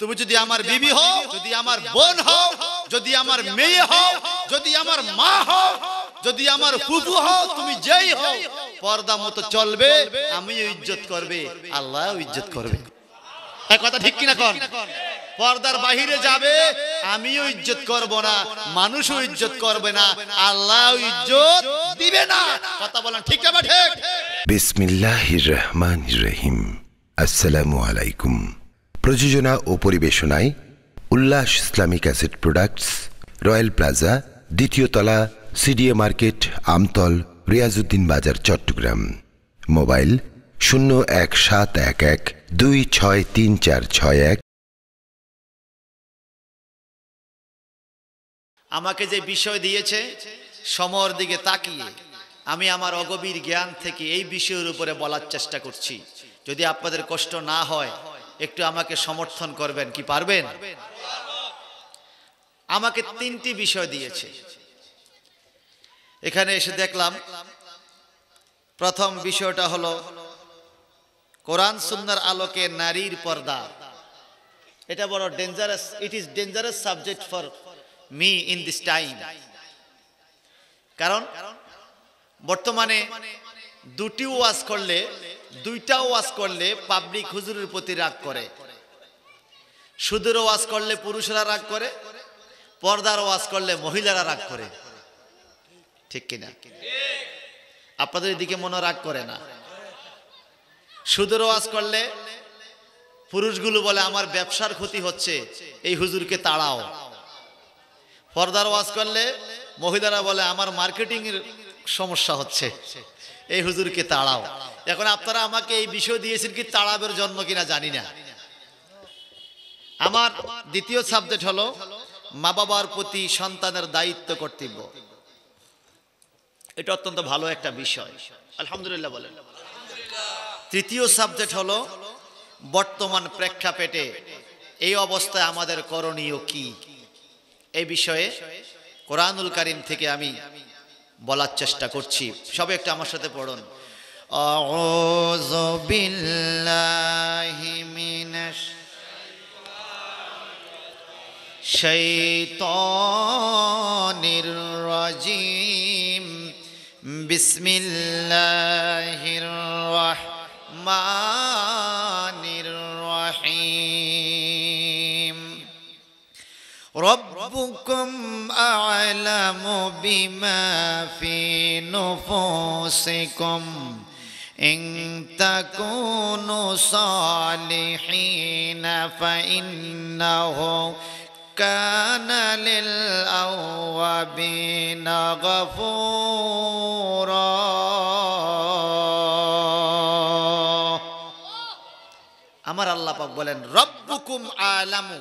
তুমি যদি আমার বিবি হও যদি আমার বোন হও যদি আমার মেয়ে হও যদি আমার মা হও যদি আমার ফুফু হও তুমি যেই হও পর্দা মতো চলবে আমিও ইজ্জত করবে আল্লাহ ইজ্জত করবে। এক কথা ঠিক কিনা কর পর্দার বাহিরে যাবে আমিও ইজ্জত করব না মানুষও ইজ্জত করবে না আল্লাহ ইজ্জত দিবে না। কথা বলেন ঠিক না বা ঠিক? বিসমিল্লাহির রহমান রহিম। আসসালামু আলাইকুম। প্রযোজনা ও পরিবেশনায় Ullas Islamic asset products, royal plaza, দ্বিতীয় তলা, সিডিএ মার্কেট, আমতল, রিয়াজউদ্দিন বাজার, চট্টগ্রাম। মোবাইল শূন্য এক সাত এক এক দুই ছয় তিন চার ছয় এক। আমাকে যে বিষয় দিয়েছে সমর দিকে তাকিয়ে আমি আমার অগভীর জ্ঞান থেকে এই বিষয়ের উপরে বলার চেষ্টা করছি। যদি আপনাদের কষ্ট না হয় একটু আমাকে সমর্থন করবেন, কি পারবেন? আমাকে তিনটি বিষয় দিয়েছে। এখানে এসে দেখলাম, প্রথম বিষয়টা হলো, কোরআন সুন্নার আলোকে নারীর পর্দা। এটা বড় dangerous it is dangerous subject for me in this time কারণ, বর্তমানে দুটি ওয়াজ করলে দুইটা ওয়াজ করলে পাবলিক হুজুরের প্রতি রাগ করে। সুদের ওয়াজ করলে পুরুষরা রাগ করে, পর্দার ওয়াজ করলে মহিলারা রাগ করে। ঠিক কিনা? আপনাদের এদিকে মনে রাগ করে না। সুদের ওয়াজ করলে পুরুষগুলো বলে, আমার ব্যবসার ক্ষতি হচ্ছে, এই হুজুরকে তাড়াও। পর্দার ওয়াজ করলে মহিলারা বলে, আমার মার্কেটিং এর সমস্যা হচ্ছে, এই হুজুরকে তাড়াও। এখন আপনারা আমাকে এই বিষয় দিয়েছেন কি তাড়াবের জন্ম কিনা জানি না। আমার দ্বিতীয় সাবজেক্ট হলো মা বাবার প্রতি সন্তানের দায়িত্ব কর্তব্য। এটা অত্যন্ত ভালো একটা বিষয়। আলহামদুলিল্লাহ বলেন। তৃতীয় সাবজেক্ট হলো বর্তমান প্রেক্ষাপটে এই অবস্থায় আমাদের করণীয় কি? এই বিষয়ে কোরআনুল কারিম থেকে আমি বলার চেষ্টা করছি। সবে একটা আমার সাথে পড়ুন। أعوذ بالله من الشيطان الرجيم. بسم الله الرحمن الرحيم. ربكم أعلم بما في نفوسكم. إن تكونوا صالحين فإنه كان للأوابين غفورا আমার আল্লাহ পাক বলেন রব্বুকুম আলামু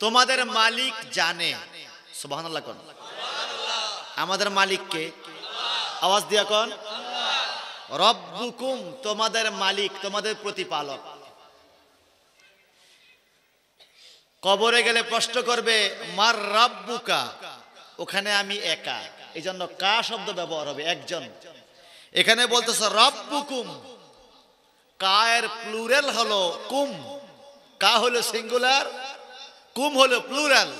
তোমাদের মালিক জানে সুবহানাল্লাহ কোন আমাদের মালিককে আওয়াজ দিয়া কোন রব্বুকুম, তোমাদের মালিক, তোমাদের প্রতিপালক। কবরে গেলে প্রশ্ন করবে, মার রাব্বুকা? ওখানে আমি একা। এই জন্য কা শব্দ ব্যবহার হবে, একজন। এখানে বলতেছে, রব্বুকুম। কায়ের প্লুরাল হলো কুম। কা হলো সিঙ্গুলার, কুম হলো প্লুরাল।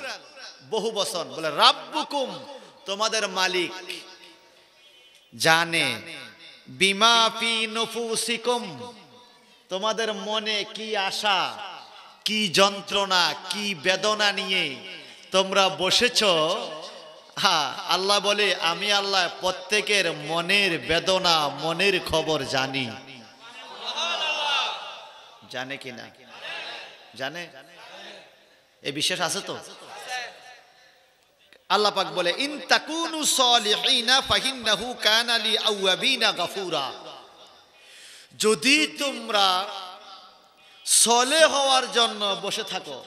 বহু বচন। বলে, রাব্বুকুম, তোমাদের মালিক জানে। বিমা ফি নফুসিকুম। তোমাদের মনে কি আশা, কি যন্ত্রণা, কি বেদনা নিয়ে তোমরা বসেছ? হ্যাঁ আল্লাহ বলে, আমি আল্লাহ প্রত্যেকের মনের বেদনা, মনের খবর জানি। জানে কি না? জানে? এ বিশ্বাস আছে তো? আল্লাহ পাক বলে, ইন তাকুনু গাফুরা। যদি তোমরা সলে হওয়ার জন্য বসে থাকো,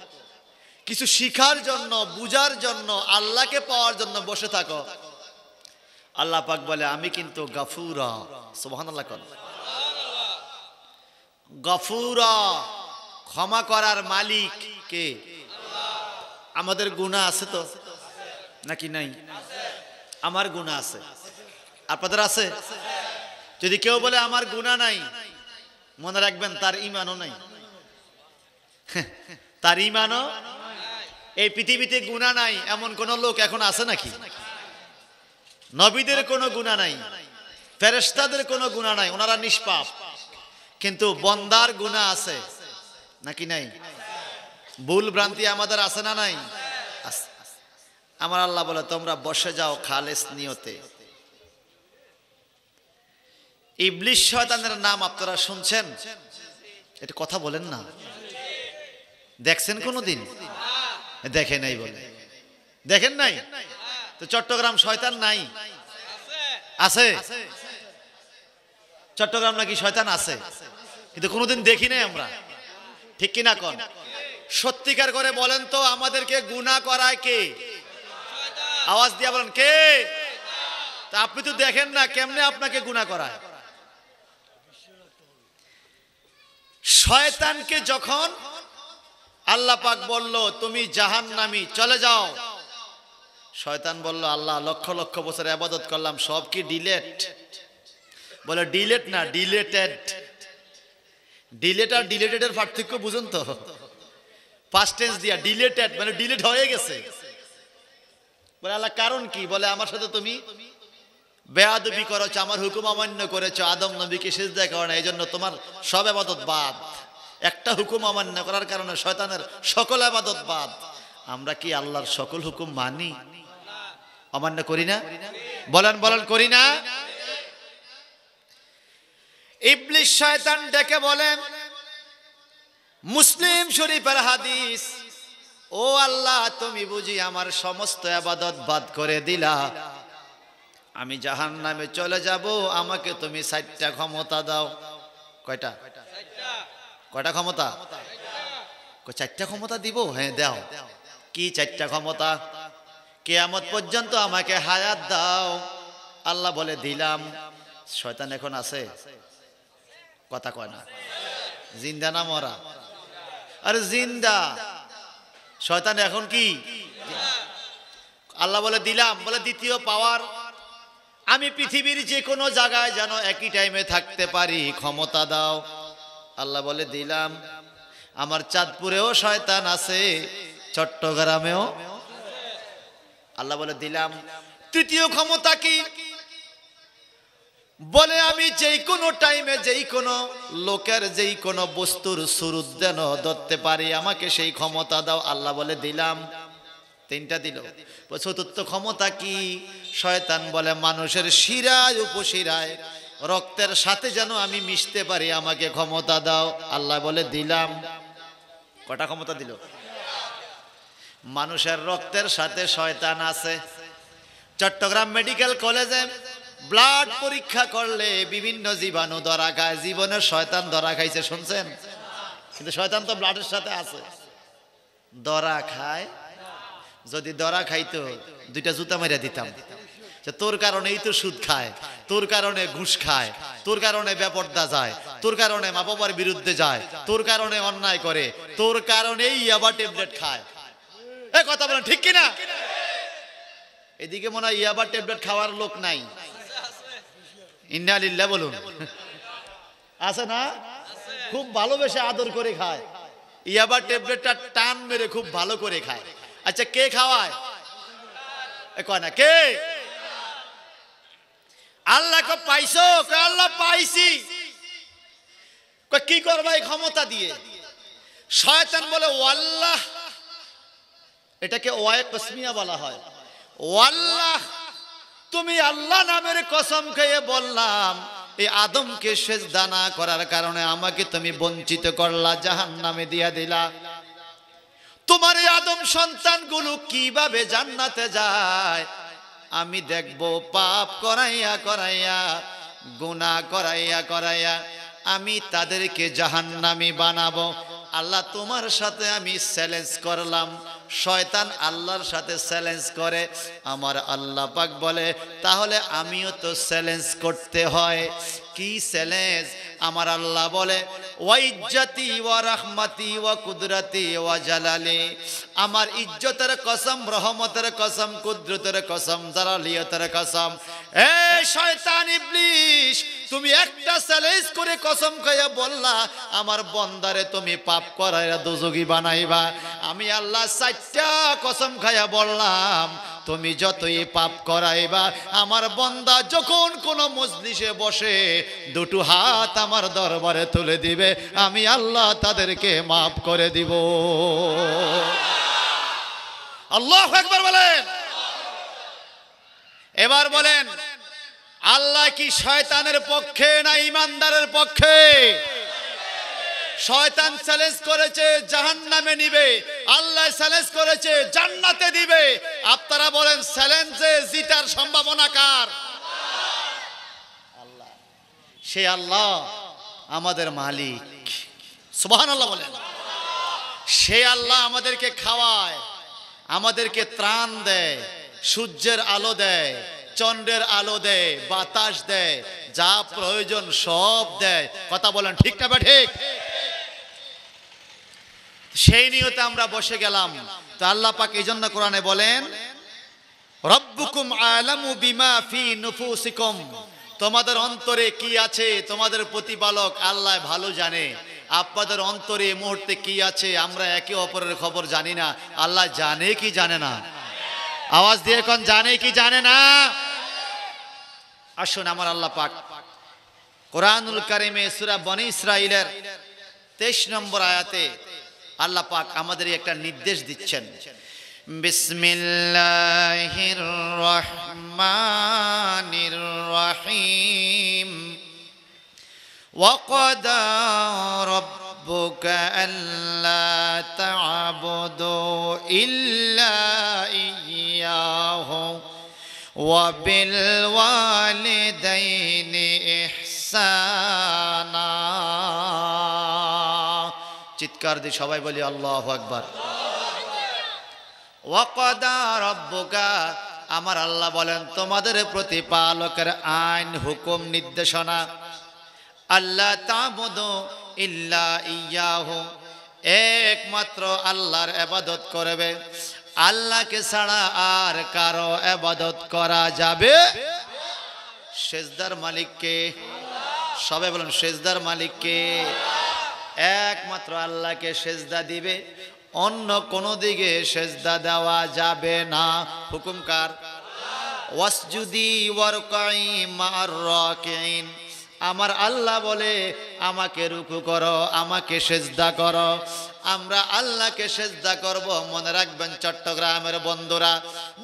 কিছু শিখার জন্য বুঝার জন্য, আল্লাহকে পাওয়ার জন্য বসে থাকো, আল্লাহ পাক বলে, আমি কিন্তু গাফুরা। সুবহানাল্লাহ কর গফুরা, ক্ষমা করার মালিক কে? আমাদের গুণা আছে তো? নাকি নাই? আমার গুণা আছে। আপনাদের আছে? যদি কেউ বলে আমার গুণা নাই, মনে রাখবেন তার ইমানও নাই। তার ইমানও এই পৃথিবীতে গুণা নাই, এমন কোন লোক এখন আছে নাকি? নবীদের কোনো গুণা নাই ফেরেস্তাদের কোনো গুণা নাই, ওনারা নিষ্পাপ। কিন্তু বন্দার গুণা আছে, নাকি নাই? ভুল ভ্রান্তি আমাদের আছে না নাই? আছে। আমার আল্লাহ বলে, তোমরা বসে যাও খালেস নিয়তে। ইবলিশ শয়তানের নাম আপনারা শুনছেন? এটা কথা বলেন না। দেখছেন কোনোদিন? দেখে নাই বলে। দেখেন নাই? তো চট্টগ্রাম শয়তান নাই? আছে? চট্টগ্রাম নাকি শয়তান আছে? কিন্তু কোনোদিন দেখি নাই আমরা। ঠিক কিনা কন? সত্যিকার করে বলেন তো, আমাদেরকে গুণা করায় কে? আওয়াজ দিয়া বলেন, কে? তা আপনি তো দেখেন না কেমনে আপনাকে গুণা করায়। শয়তানকে যখন আল্লাহ পাক বলল, তুমি জাহান্নামী, চলে যাও। শয়তান বলল, আল্লাহ, লক্ষ লক্ষ বছর আবাদত করলাম, সব কি ডিলেট? বলে, ডিলেট না, ডিলেটেড। ডিলেট আর ডিলেটেডের পার্থক্য বুঝুন তো। পাস্ট টেন্স দিয়া, ডিলেটেড মানে ডিলেট হয়ে গেছে। বলে, আল্লাহ, কারণ কি? বলে, আমার সাথে তুমি বেয়াদবি করেছ, আমার হুকুম অমান্য করেছ, আদম নবীকে সেজদা করো না এই জন্য তোমার সব আবাদত বাদ। একটা হুকুম অমান্য করার কারণে শয়তানের সকল আবাদত বাদ। আমরা কি আল্লাহর সকল হুকুম মানি? অমান্য করি না? বলেন বলেন, করি না। ইবলিশ শয়তান ডেকে বলেন, মুসলিম শরীফের হাদিস ও আল্লাহ, তুমি বুঝি আমার সমস্ত আবাদত বাদ করে দিলা। আমি জাহান নামে চলে যাব, আমাকে তুমি ষাটটা ক্ষমতা দাও। কয়টা? কয়টা ক্ষমতা? চারটা ক্ষমতা দিব? হ্যাঁ দাও। কি চারটা ক্ষমতা? কেয়ামত পর্যন্ত আমাকে হায়াত দাও। আল্লাহ বলে, দিলাম। শয়তান এখন আছে। কথা কয় না। জিন্দা না মরা। আরে জিন্দা। শয়তান এখন কি? আল্লাহ বলে, দিলাম। বলে, দ্বিতীয় পাওয়ার। আমি পৃথিবীর যে কোনো জায়গায় যেন একই টাইমে থাকতে পারি, ক্ষমতা দাও। আল্লাহ বলে, দিলাম। আমার চাঁদপুরেও শয়তান আছে, চট্টগ্রামেও। আল্লাহ বলে, দিলাম। তৃতীয় ক্ষমতা কি? বলে আমি যেই কোনো টাইমে যেই কোনো লোকের যেই কোনো বস্তুর সুরুদ্দেন ধরতে পারি, আমাকে সেই ক্ষমতা দাও, আল্লাহ বলে দিলাম। তিনটা দিল। চতুর্থ ক্ষমতা কি? শয়তান বলে, মানুষের শিরায়, উপশিরায়, রক্তের সাথে যেন আমি মিশতে পারি, আমাকে ক্ষমতা দাও, আল্লাহ বলে দিলাম। কটা ক্ষমতা দিল? মানুষের রক্তের সাথে শয়তান আছে। চট্টগ্রাম মেডিকেল কলেজে ব্লাড পরীক্ষা করলে বিভিন্ন জীবাণু ধরা খায়। জীবনের শয়তান ধরা খাইছে, শুনছেন? কিন্তু শয়তান তো ব্লাডের সাথে আছে। ধরা খায়, যদি দরা খাইতো, দুইটা জুতা মেরে দিতাম। তোর কারণেই তো সুদ খায়, তোর কারণে ঘুষ খায়, তোর কারণে ব্যাপারটা যায়, তোর কারণে মা বাবার বিরুদ্ধে যায়, তোর কারণে অন্যায় করে, তোর কারণেই ইয়াবা ট্যাবলেট খায়। এ কথা বলেন, ঠিক কিনা? এদিকে মনে হয় ইয়াবা ট্যাবলেট খাওয়ার লোক নাই। ইন্নালিল্লাহ বলুন। আছে না? খুব ভালোবেসে আদর করে খায়। ইয়াবা ট্যাবলেটটা টান মেরে খুব ভালো করে খায়। আচ্ছা কে খাওয়ায়? কয় না, কে? আল্লাহ কে পাইছো? আল্লাহ পাইছি। কি করবা এই ক্ষমতা দিয়ে? শয়তান বলে, ওয়াল্লাহ। এটাকে ওয়ায়ে কসমিয়া বলা হয়। ওয়াল্লাহ। তুমি আল্লাহ নামের কসম খেয়ে বললাম এই আদমকে শেষ দানা করার কারণে আমাকে তুমি বঞ্চিত করলা জাহান নামে দিয়া দিলা। তোমার এই আদম সন্তানগুলো কীভাবে জান্নাতে যায়? আমি দেখব, পাপ করাইয়া করাইয়া, গুনাহ করাইয়া করাইয়া, আমি তাদেরকে জাহান্নামি বানাবো। আল্লাহ তোমার সাথে আমি চ্যালেঞ্জ করলাম। শয়তান আল্লাহর সাথে চ্যালেঞ্জ করে, আমার আল্লাহ পাক বলে, তাহলে আমিও তো চ্যালেঞ্জ করতে হয়। কি চ্যালেঞ্জ? আমার আল্লাহ বলে, ওয়াইজ্জতি ওয়া রাহমাতি ওয়া কুদরতি ওয়া জালালি। আমার ইজ্জতের কসম, রহমতের কসম, কুদরতের কসম, জালালিয়তের কসম। এ শয়তান ইবলিশ, তুমি একটা চ্যালেঞ্জ করে কসম খাইয়া বললা, আমার বন্দারে তুমি পাপ করাইয়া দুযোগী বানাইবা। আমি আল্লাহ চারটা কসম খাইয়া বললাম তুমি যতই পাপ করাইবা, আমার বন্দা যখন কোনো মজলিসে বসে, দুটো হাত আমার দরবারে তুলে দিবে, আমি আল্লাহ তাদেরকে মাফ করে দিব। আল্লাহ একবার বলেন। এবার বলেন, আল্লাহ কি শয়তানের পক্ষে না ইমানদারের পক্ষে? শয়তান চ্যালেঞ্জ করেছে জাহান নামে নিবে। আল্লাহ চ্যালেঞ্জ করেছে, জান্নাতে দিবে। আপনারা বলেন চ্যালেঞ্জে জিতার সম্ভাবনা কার? আল্লাহ। সে আল্লাহ আমাদের মালিক। সুবহান আল্লাহ বলেন। সে আল্লাহ আমাদেরকে খাওয়ায়, আমাদেরকে ত্রাণ দেয়, সূর্যের আলো দেয়, চন্দ্রের আলো দেয়, বাতাস দেয়, যা প্রয়োজন সব দেয়। কথা বলেন ঠিক না ঠিক? সেই নিয়তে আমরা বসে গেলাম। তো আল্লাহ পাক এই জন্য কোরআনে বলেন, রব্বুকুম আলামু বিমা ফি নুফুসিকুম। তোমাদের অন্তরে কি আছে? তোমাদের প্রতিপালক আল্লাহ ভালো জানে। আপনাদের অন্তরে এই মুহূর্তে কি আছে? আমরা একে অপরের খবর জানি না। আল্লাহ জানে কি জানে না? আওয়াজ দিয়ে এখন জানে কি জানে না? আসুন আমার আল্লাহ পাক। কোরআনুল কারিমে সূরা বনি ইসরাইলের 23 নম্বর আয়াতে আল্লাহ পাক আমাদের একটা নির্দেশ দিচ্ছেন বিসমিল্লাহির রহমানির রহিম وقضى ربك ألا تعبدوا إلا إياه وبالوالدين إحسانا চিৎকার দিয়ে সবাই বলি আল্লাহ আকবার। ওয়াকাদা রব্বুকা আমার আল্লাহ বলেন তোমাদের প্রতিপালকের আইন হুকুম নির্দেশনা আল্লাহ তাবুদু ইল্লা ইয়াহু একমাত্র আল্লাহর আবাদত করবে। আল্লাহকে ছাড়া আর কারও আবাদত করা যাবে? সেজদার মালিককে সবাই বলুন সেজদার মালিককে। একমাত্র আল্লাহকে সেজদা দিবে, অন্য কোনো দিকে সেজদা দেওয়া যাবে না। হুকুমকার আমার আল্লাহ বলে, আমাকে রুকু করো, আমাকে সেজদা করো। আমরা আল্লাহকে সেজদা করব, মনে রাখবেন চট্টগ্রামের বন্ধুরা,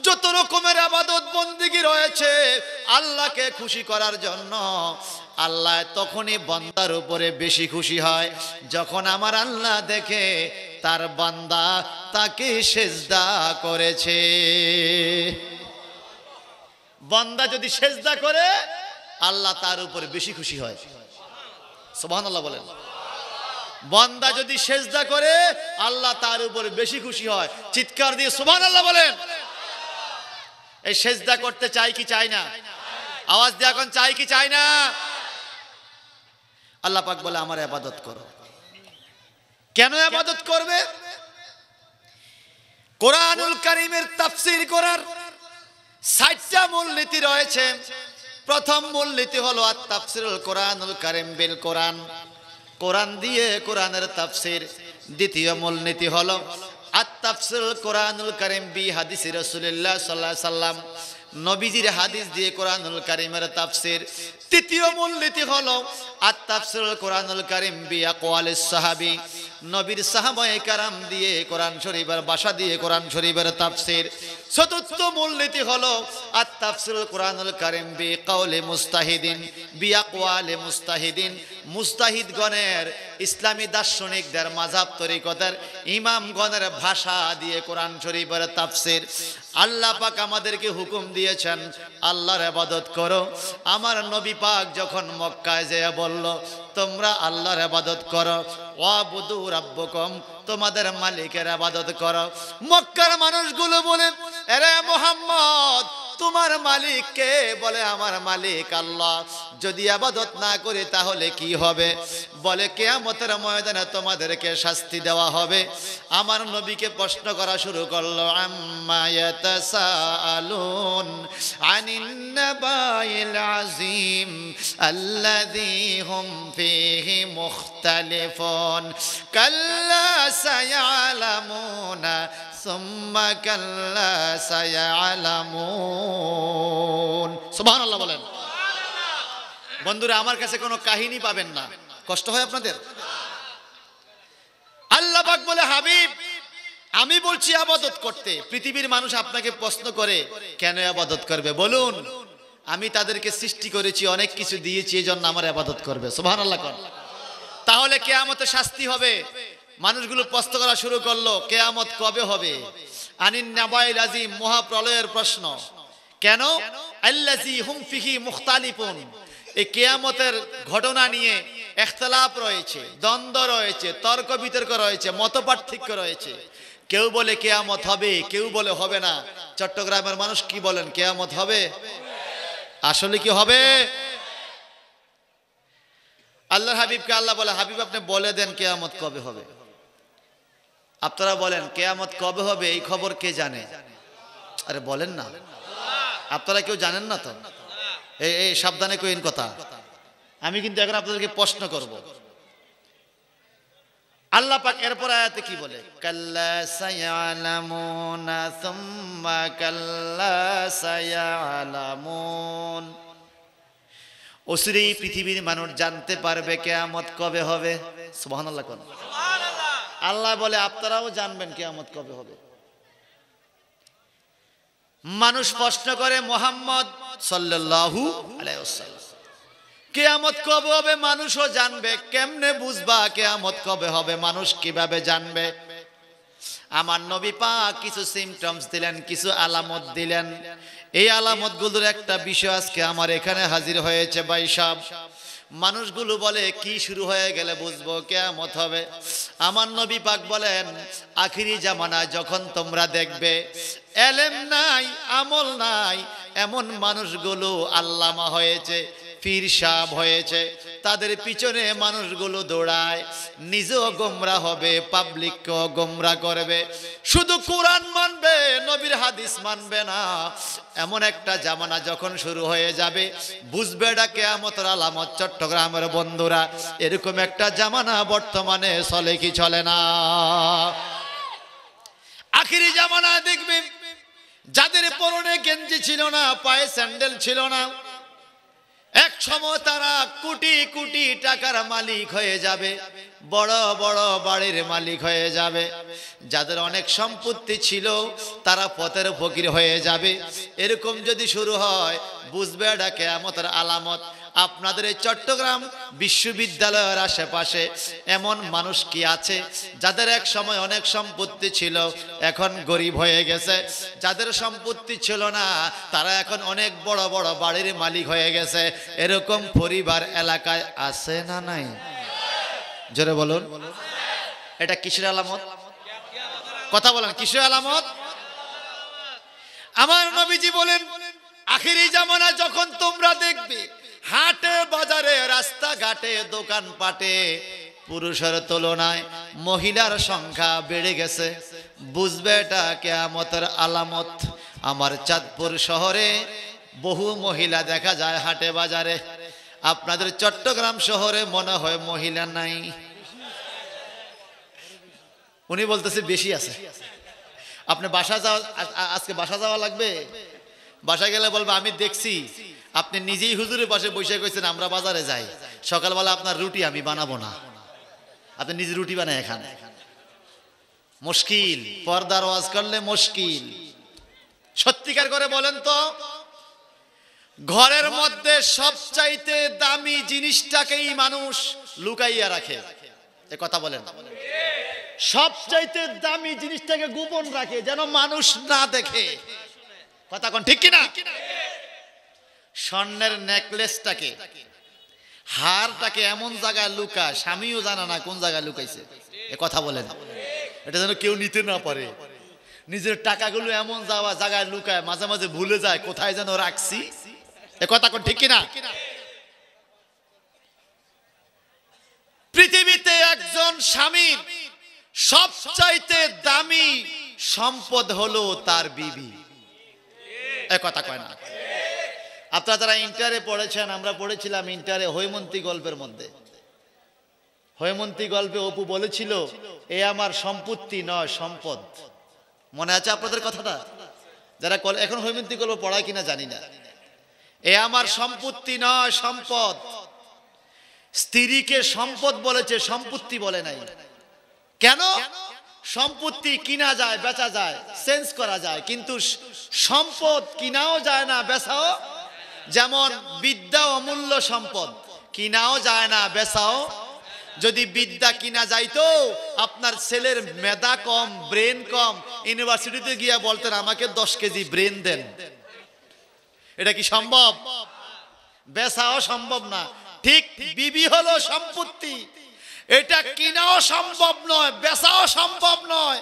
যত রকমের আবাদত বন্দিগি রয়েছে, আল্লাহকে খুশি করার জন্য আল্লাহ তখনই বন্দার উপরে বেশি খুশি হয়। যখন আমার আল্লাহ দেখে তার বান্দা তাকে সেজদা করেছে। বান্দা যদি সেজদা করে, আল্লাহ তার উপরে বেশি খুশি হয়। সোহান আল্লাহ বলেন। বান্দা যদি সেজদা করে, আল্লাহ তার উপরে বেশি খুশি হয়। চিৎকার দিয়ে সোহান আল্লাহ বলেন। এই সেজদা করতে চাই কি চাই না? আওয়াজ দিয়ে এখন চাই কি চাই না? আল্লাহ পাক বলে, আমার আবাদত করো। কেন আবাদত করবে? কোরআনুল কারিমের তাফসির করার ষাটটা মূলনীতি রয়েছে। প্রথম মূলনীতি হলো আর তাফসিরুল কোরআনুল কারিম বিল কোরআন। কোরআন দিয়ে কোরআনের তাফসির। দ্বিতীয় মূলনীতি হলো আর তাফসিরুল কোরআনুল কারিম বি হাদিস রাসূলুল্লাহ আলাইহি সাল্লাম নবীজির হাদিস দিয়ে কোরআনুল কারিমের তাফসির। তৃতীয় মূলনীতি হলো আর তাফসিরুল কোরআনুল কারিম বিয়া কোয়ালিস সাহাবী। নবীর সাহাবায়ে কারাম দিয়ে কোরআন শরীফের ভাষা দিয়ে কোরআন শরীফের তাফসির। চতুর্থ মূলনীতি হলো আর তাফসিরুল কোরআনুল কারিম বি কাউলে মুস্তাহিদিন বি আকওয়ালে মুস্তাহিদিন। মুস্তাহিদগণের ইসলামী দার্শনিকদের মাঝাব তরিকতের ইমামগণের ভাষা দিয়ে কোরআন শরীফের তাফসির। আল্লাহ পাক আমাদেরকে হুকুম দিয়েছেন, আল্লাহর আবাদত করো। আমার নবী পাক যখন মক্কায় যেয়ে বলল তোমরা আল্লাহর আবাদত করো। ওয়াবুদু রাব্বুকুম তোমাদের মালিকের আবাদত করো। মক্কার মানুষগুলো বলে, এরে মোহাম্মদ, তোমার মালিক কে? বলে, আমার মালিক আল্লাহ। যদি আবাদত না করি তাহলে কি হবে? বলে, কেয়ামতের ময়দানে তোমাদেরকে শাস্তি দেওয়া হবে। আমার নবীকে প্রশ্ন করা শুরু করল আল্লাযী হুম কাল্লা সায়ালামুনা ثم كلا سيعلمون সুবহান আল্লাহ বলেন বন্ধুরা আমার কাছে কোনো কাহিনী পাবেন না কষ্ট হয় আপনাদের আল্লাহ পাক বলে হাবিব আমি বলছি আবাদত করতে পৃথিবীর মানুষ আপনাকে প্রশ্ন করে কেন আবাদত করবে বলুন আমি তাদেরকে সৃষ্টি করেছি অনেক কিছু দিয়েছি এই জন্য আমার আবাদত করবে সুবহান আল্লাহ কর তাহলে কেয়ামতে শাস্তি হবে মানুষগুলো প্রশ্ন করা শুরু করল, কেয়ামত কবে হবে? মহাপ্রলয়ের প্রশ্ন। কেন? আল্লাজি এই কেয়ামতের ঘটনা নিয়ে এখতলাফ রয়েছে, দ্বন্দ্ব রয়েছে, তর্ক বিতর্ক রয়েছে মত পার্থক্য রয়েছে। কেউ বলে কেয়ামত হবে, কেউ বলে হবে না। চট্টগ্রামের মানুষ কি বলেন, কেয়ামত হবে? আসলে কি হবে? আল্লাহ হাবিবকে আল্লাহ বলে, হাবিব আপনি বলে দেন কেয়ামত কবে হবে। আপনারা বলেন, কেয়ামত কবে হবে? এই খবর কে জানে? আরে বলেন না। আপনারা কেউ জানেন না তো? এই সাবধানে কইন কথা। আমি কিন্তু এখন আপনাদেরকে প্রশ্ন করব। আল্লাহ পাক এরপর আয়াতে কি বলে? কাল্লা পৃথিবীর মানুষ জানতে পারবে কেয়ামত কবে হবে। সুবহানাল্লাহ কোন। আল্লাহ বলে, আপনারাও জানবেন কেয়ামত কবে হবে। মানুষ প্রশ্ন করে, মোহাম্মদ ওয়াসাল্লাম, কেয়ামত কবে হবে? মানুষও জানবে, কেমনে বুঝবা কেয়ামত কবে হবে? মানুষ কীভাবে জানবে? আমার নবী পাক কিছু সিমটমস দিলেন, কিছু আলামত দিলেন। এই আলামতগুলোর একটা বিষয় আজকে আমার এখানে হাজির হয়েছে বাইসাব মানুষগুলো বলে, কি শুরু হয়ে গেলে বুঝব, কেয়ামত হবে। আমার নবী পাক বলেন, আখিরি জামানায় যখন তোমরা দেখবে, এলেম নাই, আমল নাই, এমন মানুষগুলো আল্লামা হয়েছে পীর সাহ হয়েছে, তাদের পিছনে মানুষগুলো দৌড়ায়, নিজেও গোমরা হবে, পাবলিককেও গোমরা করবে। শুধু কোরআন মানবে, নবীর হাদিস মানবে না। এমন একটা জামানা যখন শুরু হয়ে যাবে, বুঝবে এটা কেয়ামতের আলামত, চট্টগ্রামের বন্ধুরা, এরকম একটা জামানা বর্তমানে চলে কি চলে না? আখিরি জামানা দেখবে, যাদের পরনে গেঞ্জি ছিল না, পায়ে স্যান্ডেল ছিল না এক সময় তারা কোটি কোটি টাকার মালিক হয়ে যাবে, বড় বড় বাড়ির মালিক হয়ে যাবে। যাদের অনেক সম্পত্তি ছিল, তারা পথের ফকির হয়ে যাবে। এরকম যদি শুরু হয়, বুঝবে এটা কেয়ামতের আলামত। আপনাদের এই চট্টগ্রাম বিশ্ববিদ্যালয়ের আশেপাশে এমন মানুষ কি আছে? যাদের এক সময় অনেক সম্পত্তি ছিল, এখন গরিব হয়ে গেছে। যাদের সম্পত্তি ছিল না, তারা এখন অনেক বড় বড় বাড়ির মালিক হয়ে গেছে। এরকম পরিবার এলাকায় আছে না নাই? জোরে বলুন। এটা কিসের আলামত? কথা বলেন, কিসের আলামত? আমার নবীজি বলেন, আখিরি জামানা যখন তোমরা দেখবে হাটে, বাজারে, রাস্তাঘাটে দোকান পাটে পুরুষের তুলনায় মহিলার সংখ্যা বেড়ে গেছে। বুঝবে এটা কেয়ামতের আলামত। আমার চাঁদপুর শহরে বহু মহিলা দেখা যায় হাটে, বাজারে। আপনাদের চট্টগ্রাম শহরে মনে হয় মহিলা নাই। উনি বলতেছে, বেশি আছে। আপনি বাসা যাওয়া আজকে বাসা যাওয়া লাগবে? বাসা গেলে বলবে, আমি দেখছি। আপনি নিজেই হুজুরের পাশে বসে কইছেন, আমরা বাজারে যাই। সকালবেলা আপনার রুটি আমি বানাবো না। আপনি নিজে রুটি বানায় এখানে মুশকিল, পর্দার ওয়াজ করলে মুশকিল। সত্যিকার করে বলেন তো, ঘরের মধ্যে সবচাইতে দামি জিনিসটাকেই মানুষ লুকাইয়া রাখে। এ কথা বলেন। সবচাইতে দামি জিনিসটাকে গোপন রাখে, যেন মানুষ না দেখে। কথা কোন ঠিক কিনা? স্বর্ণের নেকলেসটাকে, হারটাকে এমন জায়গায় লুকা স্বামীও জানে না কোন জায়গায় লুকাইছে। এ কথা বলেন। এটা যেন কেউ নিতে না পারে। নিজের টাকাগুলো এমন যাওয়া জায়গায় লুকায়, মাঝে মাঝে ভুলে যায়, কোথায় যেন রাখছি। এ কথা ঠিক কিনা? পৃথিবীতে একজন স্বামীর সবচাইতে দামি সম্পদ হলো তার বিবি। এ কথা কয় না। আপনারা যারা ইন্টারে পড়েছেন, আমরা পড়েছিলাম ইন্টারে হৈমন্তী গল্পের মধ্যে। হৈমন্তী গল্পে অপু বলেছিল, এ আমার সম্পত্তি নয়, সম্পদ। মনে আছে আপনাদের কথাটা? যারা এখন হৈমন্তী গল্প পড়ায় কিনা জানি না। এ আমার সম্পত্তি নয়, সম্পদ। স্ত্রীকে সম্পদ বলেছে, সম্পত্তি বলে নাই। কেন? সম্পত্তি কিনা যায়, বেচা যায় চেঞ্জ করা যায়, কিন্তু সম্পদ কিনাও যায় না, বেচাও যেমন বিদ্যা অমূল্য সম্পদ। কিনাও যায় না, বেচাও। যদি বিদ্যা কিনা যাইতো, আপনার ছেলের মেধা কম, ব্রেন কম। ইউনিভার্সিটিতে গিয়া বলতেন, আমাকে দশ কেজি ব্রেন দেন। এটা কি সম্ভব? বেচাও সম্ভব না। ঠিক বিবি হলো সম্পত্তি। এটা কিনাও সম্ভব নয়, বেচাও সম্ভব নয়।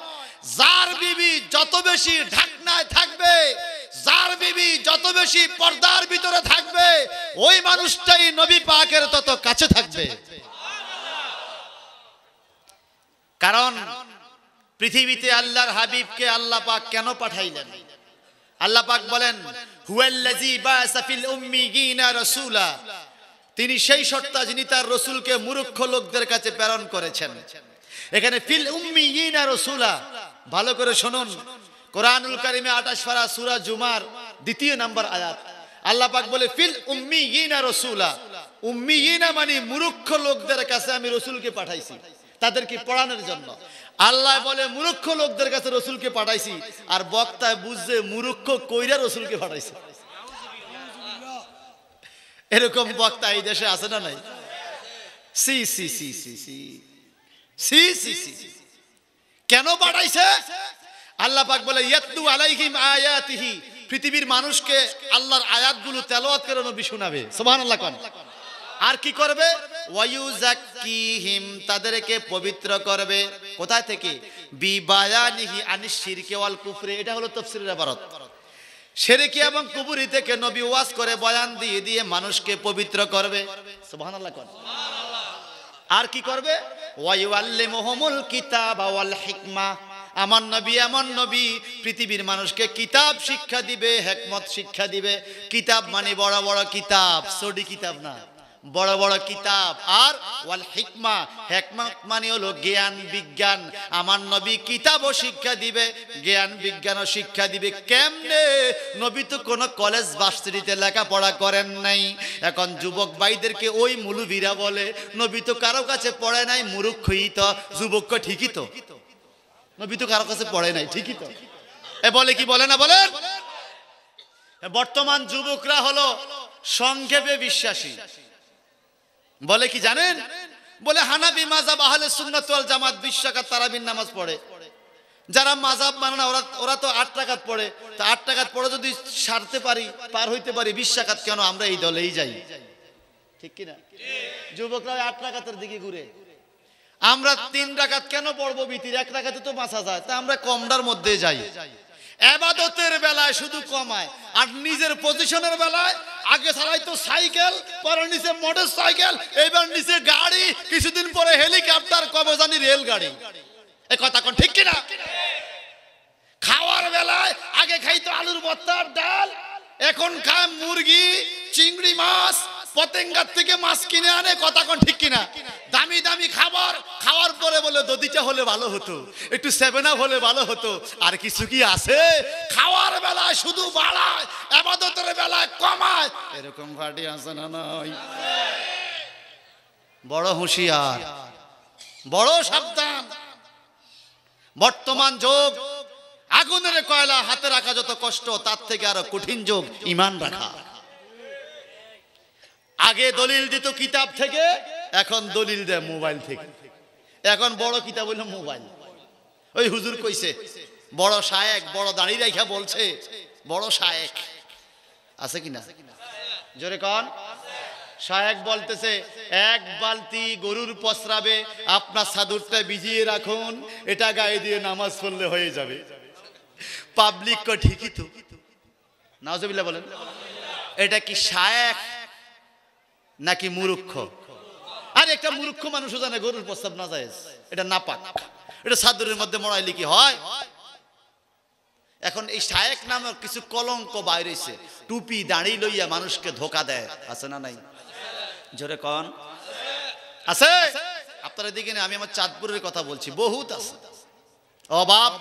যার বিবি যত বেশি ঢাকনায় থাকবে যার বিবি যত বেশি পর্দার ভিতরে থাকবে, ওই মানুষটাই নবী পাকের তত কাছে থাকবে। কারণ পৃথিবীতে আল্লাহর হাবিবকে আল্লাহ পাক কেন পাঠাইলেন? আল্লাহ পাক বলেন হুয়াল্লাজি বাসা ফিল উম্মিয়িনা রাসূলা। তিনি সেই সত্তা যিনি তার রসুলকে মূর্খ লোকদের কাছে প্রেরণ করেছেন। এখানে ফিল উম্মি উম্মিয়িনা রাসূলা। ভালো করে শুনুন। কোরআনুল কারিমে 28 পারা সুরা জুমার দ্বিতীয় নাম্বার আয়াত আল্লাহ পাক বলে ফিল উম্মিয়িনা রাসূলা উম্মিয়িনা মানে মূর্খ লোকদের কাছে আমি রসুলকে পাঠাইছি তাদেরকে পড়ানোর জন্য আল্লাহ বলে মূর্খ লোকদের কাছে রসুলকে পাঠাইছি আর বক্তায় বুঝছে মূর্খ কইরা রসুলকে পাঠাইছে এরকম বক্তা এই দেশে আছে না নাই C C C C C C C C. কেন পাঠাইছে আল্লাহ পাক বলে, ইয়াতলু আলাইহিম আয়াতিহি। পৃথিবীর মানুষকে আল্লাহর আয়াতগুলো তেলাওয়াত করে নবী শোনাবে। সুবহানাল্লাহ কোন। আর কি করবে? ওয়ায়ুজাক্কিহিম তাদেরকে পবিত্র করবে। কোথায় থেকে? বিবায়ানিহি আনিস শিরকে ওয়াল কুফরে। এটা হলো তাফসীরের ইবারত। সেরেকি এবং কুবুরি থেকে নবী ওয়াজ করে বয়ান দিয়ে দিয়ে মানুষকে পবিত্র করবে। সুবহানাল্লাহ কোন। আর কি করবে? ওয়াইউআল্লিমুহুমুল কিতাব ওয়াল হিকমা। আমার নবী এমন নবী, পৃথিবীর মানুষকে কিতাব শিক্ষা দিবে, হেকমত শিক্ষা দিবে। কিতাব মানে বড় বড় কিতাব সডি কিতাব না। বড় বড় কিতাব। আর ওয়াল হিকমা, হেকমত মানে হলো জ্ঞান, বিজ্ঞান। আমার নবী কিতাবও শিক্ষা দিবে, জ্ঞান, বিজ্ঞানও শিক্ষা দিবে। কেমনে? নবী তো কোনো কলেজ, ভার্সিটিতে লেখাপড়া করেন নাই। এখন যুবক ভাইদেরকে ওই মুলুবিরা বলে, নবী তো কারও কাছে পড়ে নাই, মুরুক্ষই তো, যুবক ঠিকই তো। নবী তো কারও কাছে পড়ে নাই, ঠিকই তো। এ বলে কি, বলে না বলেন বর্তমান যুবকরা হলো সংক্ষেপে বিশ্বাসী। বলে কি জানেন? বলে হানাবি মাজাব আহলে সুন্নাত ওয়াল জামাত বিশ্বাকাত তারাবির নামাজ পড়ে। যারা মাজাব মানে না, ওরা ওরা তো আট টাকাত পড়ে। তা আট টাকাত পড়ে যদি সারতে পারি, পার হইতে পারি বিশ্বাকাত কেন আমরা এই দলেই যাই? ঠিক কিনা? যুবকরা আট টাকাতের দিকে ঘুরে। আমরা তিন রাকাত কেন পড়ব বিতির? এক রাকাতে তো বাঁচা যায়, তা আমরা কমডার মধ্যে যাই। এবাদতের বেলায় শুধু কমায়, আর নিজের পজিশনের বেলায়, আগে চালাইতো সাইকেল, পরে নিচে মোটর সাইকেল এবার নিচে গাড়ি, কিছুদিন পরে হেলিকপ্টার, কবে জানি রেল গাড়ি এ কথা কোন ঠিক কিনা? খাওয়ার বেলায়, আগে খাইতো আলুর ভর্তার ডাল, এখন খায় মুরগি, চিংড়ি মাছ পতেঙ্গার থেকে মাছ কিনে আনে, কথা কোন ঠিক কিনা? দামি দামি খাবার, খাওয়ার পরে বলে দদিটা হলে ভালো হতো, একটু সেভেন আপ হলে ভালো হতো। আর কিছু কি আছে? খাওয়ার বেলায় শুধু বাড়ায়, আবাদতের বেলায় কমায়। এরকম পার্টি আছে না নয় বড় হুঁশিয়ার, বড় সাবধান। বর্তমান যোগ, আগুনের কয়লা হাতে রাখা যত কষ্ট, তার থেকে আরও কঠিন যোগ ইমান রাখা। আগে দলিল দিত কিতাব থেকে, এখন দলিল দেয় মোবাইল থেকে। এখন বড় কিতাব হইল মোবাইল। ওই হুজুর কইছে, বড় শায়েক, বড় দাঁড়ি রাখা বলছে, বড় শায়েক। আছে কিনা? জোরে কন। শায়েক বলতেছে, এক বালতি গরুর পসরাবে, আপনার সাদুরটা ভিজিয়ে রাখুন, এটা গায়ে দিয়ে নামাজ পড়লে হয়ে যাবে। পাবলিক কো ঠিকই তো। নাওজবিল্লাহ বলেন। এটা কি শায়েখ নাকি মুরুক্ষ আর একটা মূর্খ মানুষও জানে, গরুর প্রস্তাব না যায় এটা না পাক এটা সাদুরের মধ্যে মরাইলে কি হয়? এখন এই শায়েক নামের কিছু কলঙ্ক বাইরেছে। টুপি, দাঁড়ি লইয়া মানুষকে ধোকা দেয়। আছে না নাই? জোরে কন। আছে? আপনারা দিকে আমি আমার চাঁদপুরের কথা বলছি। বহুত আছে। অভাব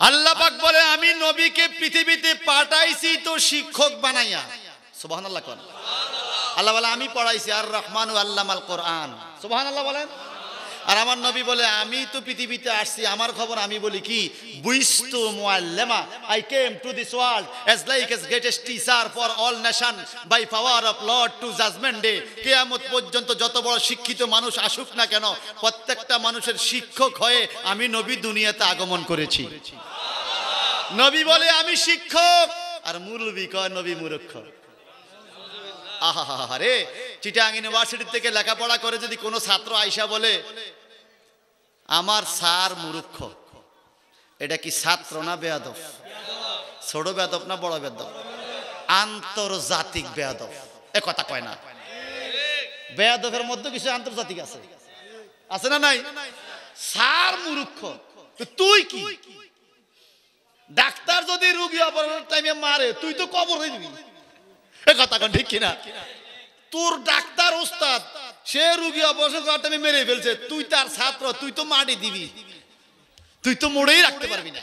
আল্লাহ পাক বলে, আমি নবীকে পৃথিবীতে পাঠাইছি তো শিক্ষক বানাইয়া। কোন। আল্লাহ বলে আমি পড়াইছি আর রহমান আল্লামাল কোরআন। সুবহানাল্লাহ বলেন। আর আমার নবী বলে আমি তো পৃথিবীতে আসছি আমার খবর আমি বলি কি? বুইস্তু মুআল্লামা I came to this world as like as greatest teacher for all nation by power of lord to judgement day কিয়ামত পর্যন্ত যত বড় শিক্ষিত মানুষ আসুক না কেন প্রত্যেকটা মানুষের শিক্ষক হয়ে আমি নবী দুনিয়াতে আগমন করেছি। নবী বলে আমি শিক্ষক। আর মুরবি কয় নবী মূর্খ। আহা রে চিটাং ইউনিভার্সিটি থেকে লেখাপড়া করে যদি কোনো ছাত্র আইসা বলে, আমার স্যার মূর্খ, এটা কি ছাত্র না বেয়াদব? ছোট বেয়াদব না বড় বেয়াদব? আন্তর্জাতিক বেয়াদব। এ কথা কয় না। বেয়াদবের মধ্যে কিছু আন্তর্জাতিক আছে। আছে না নাই? স্যার মূর্খ, তো তুই কি? ডাক্তার যদি রুগী অপারেশন টাইমে মারে, তুই তো কবর হয়ে দিবি কথা ঠিক কিনা? তোর ডাক্তার ওস্তাদ, সে রুগী মেরে ফেলছে। তুই তার ছাত্র, তুই তো মাটি দিবি। তুই তো মোড়েই রাখতে পারবি না।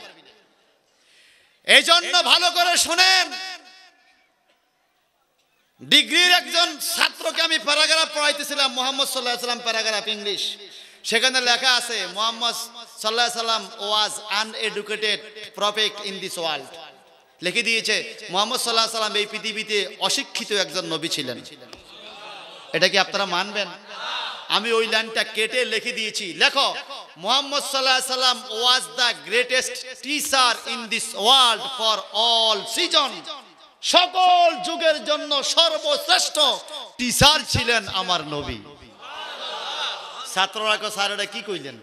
এই জন্য ভালো করে শোনেন, ডিগ্রির একজন ছাত্রকে আমি প্যারাগ্রাফ পড়াইতেছিলাম, মোহাম্মদ সাল্লাহ সাল্লাম প্যারাগ্রাফ ইংলিশ। সেখানে লেখা আছে, মোহাম্মদ সাল্লাহ সাল্লাম was uneducated prophet in this world লিখে দিয়েছে, মোহাম্মদ সাল্লাহ সাল্লাম এই পৃথিবীতে অশিক্ষিত একজন নবী ছিলেন। এটা কি আপনারা মানবেন? আমি ওই লাইনটা কেটে লিখে দিয়েছি। লেখো, মোহাম্মদ সাল্লাহ সাল্লাম was the greatest teacher in this world for all season সকল যুগের জন্য সর্বশ্রেষ্ঠ টিচার ছিলেন আমার নবী। ছাত্ররা কো স্যার, এটা কি কইলেন?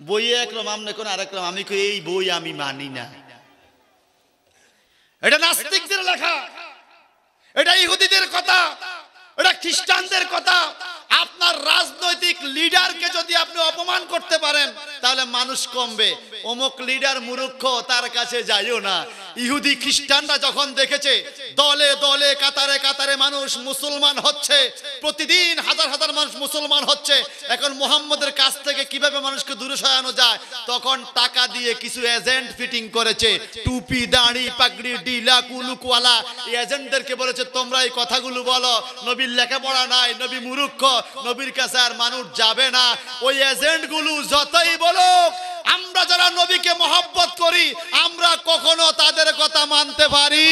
বইয়ে একরম আমনে কোন আরেকরম আমি এই বই আমি মানি না। এটা নাস্তিকদের লেখা। এটা ইহুদিদের কথা। এটা খ্রিস্টানদের কথা। আপনার রাজনৈতিক লিডারকে যদি আপনি অপমান করতে পারেন, তাহলে মানুষ কমবে। অমুক লিডার মূর্খ, তার কাছে যাইও না। ইহুদি খ্রিস্টানরা যখন দেখেছে, দলে দলে, কাতারে কাতারে মানুষ মুসলমান হচ্ছে, প্রতিদিন হাজার হাজার মানুষ মুসলমান হচ্ছে, এখন মোহাম্মদের কাছ থেকে কীভাবে মানুষকে দূরে সরানো যায়? তখন টাকা দিয়ে কিছু এজেন্ট ফিটিং করেছে, টুপি, দাড়ি, পাগড়ি, ডিলা, কুলুকওয়ালা। এই এজেন্টদেরকে বলেছে, তোমরা এই কথাগুলো বলো। নবীর লেখাপড়া নাই, নবী মুরুক্ষ নবীর কাছে আর মানুষ যাবে না। ওই এজেন্টগুলো যতই বলুক, আমরা যারা নবীকে মহব্বত করি, আমরা কখনো তাদের কথা মানতে পারি।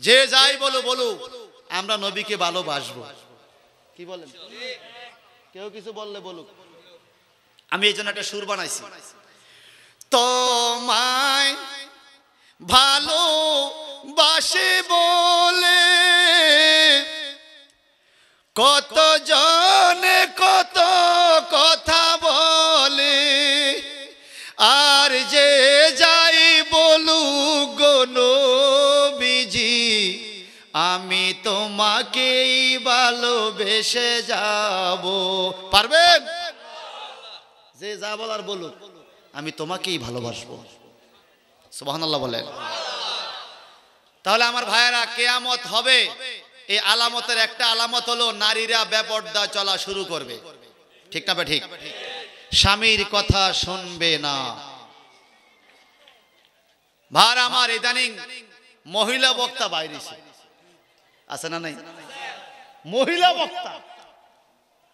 যে যাই বলো বলো আমরা নবীকে ভালোবাসবো। কি বলেন? কেউ কিছু বললে বলুক। আমি এই জন্য একটা সুর বানাইছি। তোমায় ভালো বাসে বলে কত জনে কত কথা বলে, আর যে যাই বলুক গো বিজি আমি তোমাকেই ভালোবেসে যাব। পারবেন? যে যা বলার বলুক, আমি তোমাকেই ভালোবাসবো। সুবহানাল্লাহ বলেন। তাহলে আমার ভাইয়েরা, কেয়ামত হবে। এই আলামতের একটা আলামত হলো, নারীরা বেপর্দা চলা শুরু করবে। ঠিক না ঠিক স্বামীর কথা শুনবে না। ভার আমার, ইদানিং মহিলা বক্তা বাইরেছে। আছে না নাই? মহিলা বক্তা।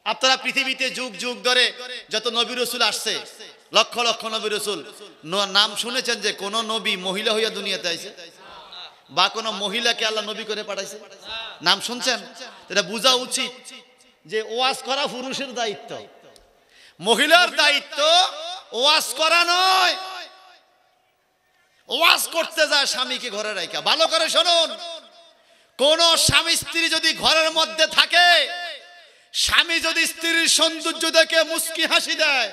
আপনারা পৃথিবীতে যুগ যুগ ধরে যত নবী রসুল আসছে, লক্ষ লক্ষ নবী রসুল নাম শুনেছেন যে কোন নবী মহিলা হইয়া দুনিয়াতে আইছে? বা কোন মহিলাকে আল্লাহ নবী করে পাঠাইছে? নাম শুনছেন? এটা বোঝা উচিত যে ওয়াজ করা পুরুষের দায়িত্ব। মহিলার দায়িত্ব ওয়াজ করা নয়। ওয়াজ করতে যায় স্বামীকে ঘরে রাখা ভালো করে শুনুন। কোন স্বামী স্ত্রী যদি ঘরের মধ্যে থাকে, স্বামী যদি স্ত্রীর সৌন্দর্য দেখে মুস্কি হাসি দেয়,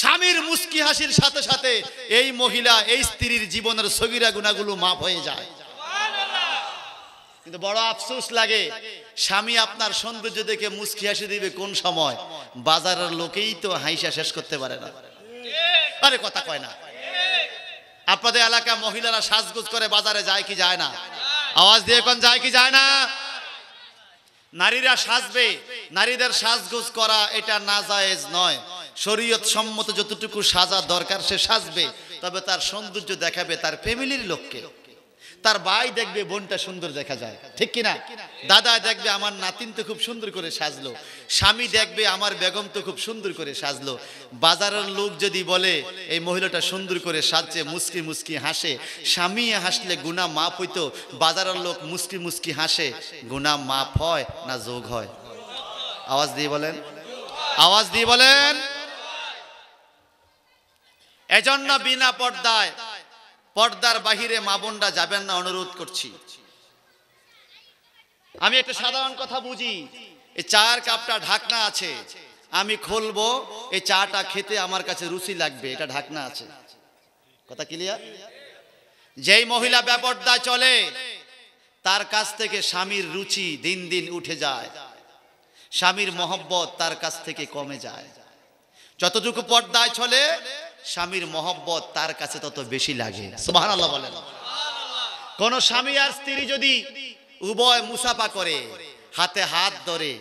স্বামীর মুস্কি হাসির সাথে সাথে এই মহিলা এই স্ত্রীর জীবনের সগিরা গুণাগুলো মাপ হয়ে যায়। কিন্তু বড় আফসোস লাগে, স্বামী আপনার সৌন্দর্য দেখে মুস্কি হাসি দিবে কোন সময়? বাজারের লোকেই তো হাইসা শেষ করতে পারে না। আরে কথা কয় না। আপনাদের এলাকা মহিলারা সাজগোজ করে বাজারে যায় কি যায় না? আওয়াজ দিয়ে কোন যায় কি যায় না? নারীরা সাজবে, নারীদের সাজগোজ করা এটা না জায়েজ নয়। শরীয়ত সম্মত যতটুকু সাজা দরকার সে সাজবে, তবে তার সৌন্দর্য দেখাবে তার ফ্যামিলির লোককে। তার ভাই দেখবে বোনটা সুন্দর দেখা যায়। ঠিক কিনা? দাদা দেখবে আমার নাতিন তো খুব সুন্দর করে সাজলো। স্বামী দেখবে আমার বেগম তো খুব সুন্দর করে সাজলো। বাজারের লোক যদি বলে, এই মহিলাটা সুন্দর করে সাজছে মুস্কি মুস্কি হাসে। স্বামী হাসলে গুণা মাপ হইতো, বাজারের লোক মুস্কি মুস্কি হাসে। গুণা মাপ হয় না যোগ হয়? আওয়াজ দিয়ে বলেন। আওয়াজ দিয়ে বলেন। এজন্য বিনা পর্দায় পর্দার বাহিরে মা বোনরা যাবেন না, অনুরোধ করছি। আমি একটা সাধারণ কথা বুঝি। এই চার কাপটা ঢাকনা আছে। আমি খুলবো, এই চাটা খেতে আমার কাছে রুচি লাগবে, এটা ঢাকনা আছে। কথা ক্লিয়ার যেই মহিলা ব্যাপারদায় চলে, তার কাছ থেকে স্বামীর রুচি দিন দিন উঠে যায়। স্বামীর মহব্বত তার কাছ থেকে কমে যায়। যতটুকু পর্দায় চলে স্বামীর মহব্বত তার কাছে তত বেশি লাগে। বলেন। কোন স্বামী আর স্ত্রী যদি উভয় মুসাফা করে, হাতে হাত ধরে,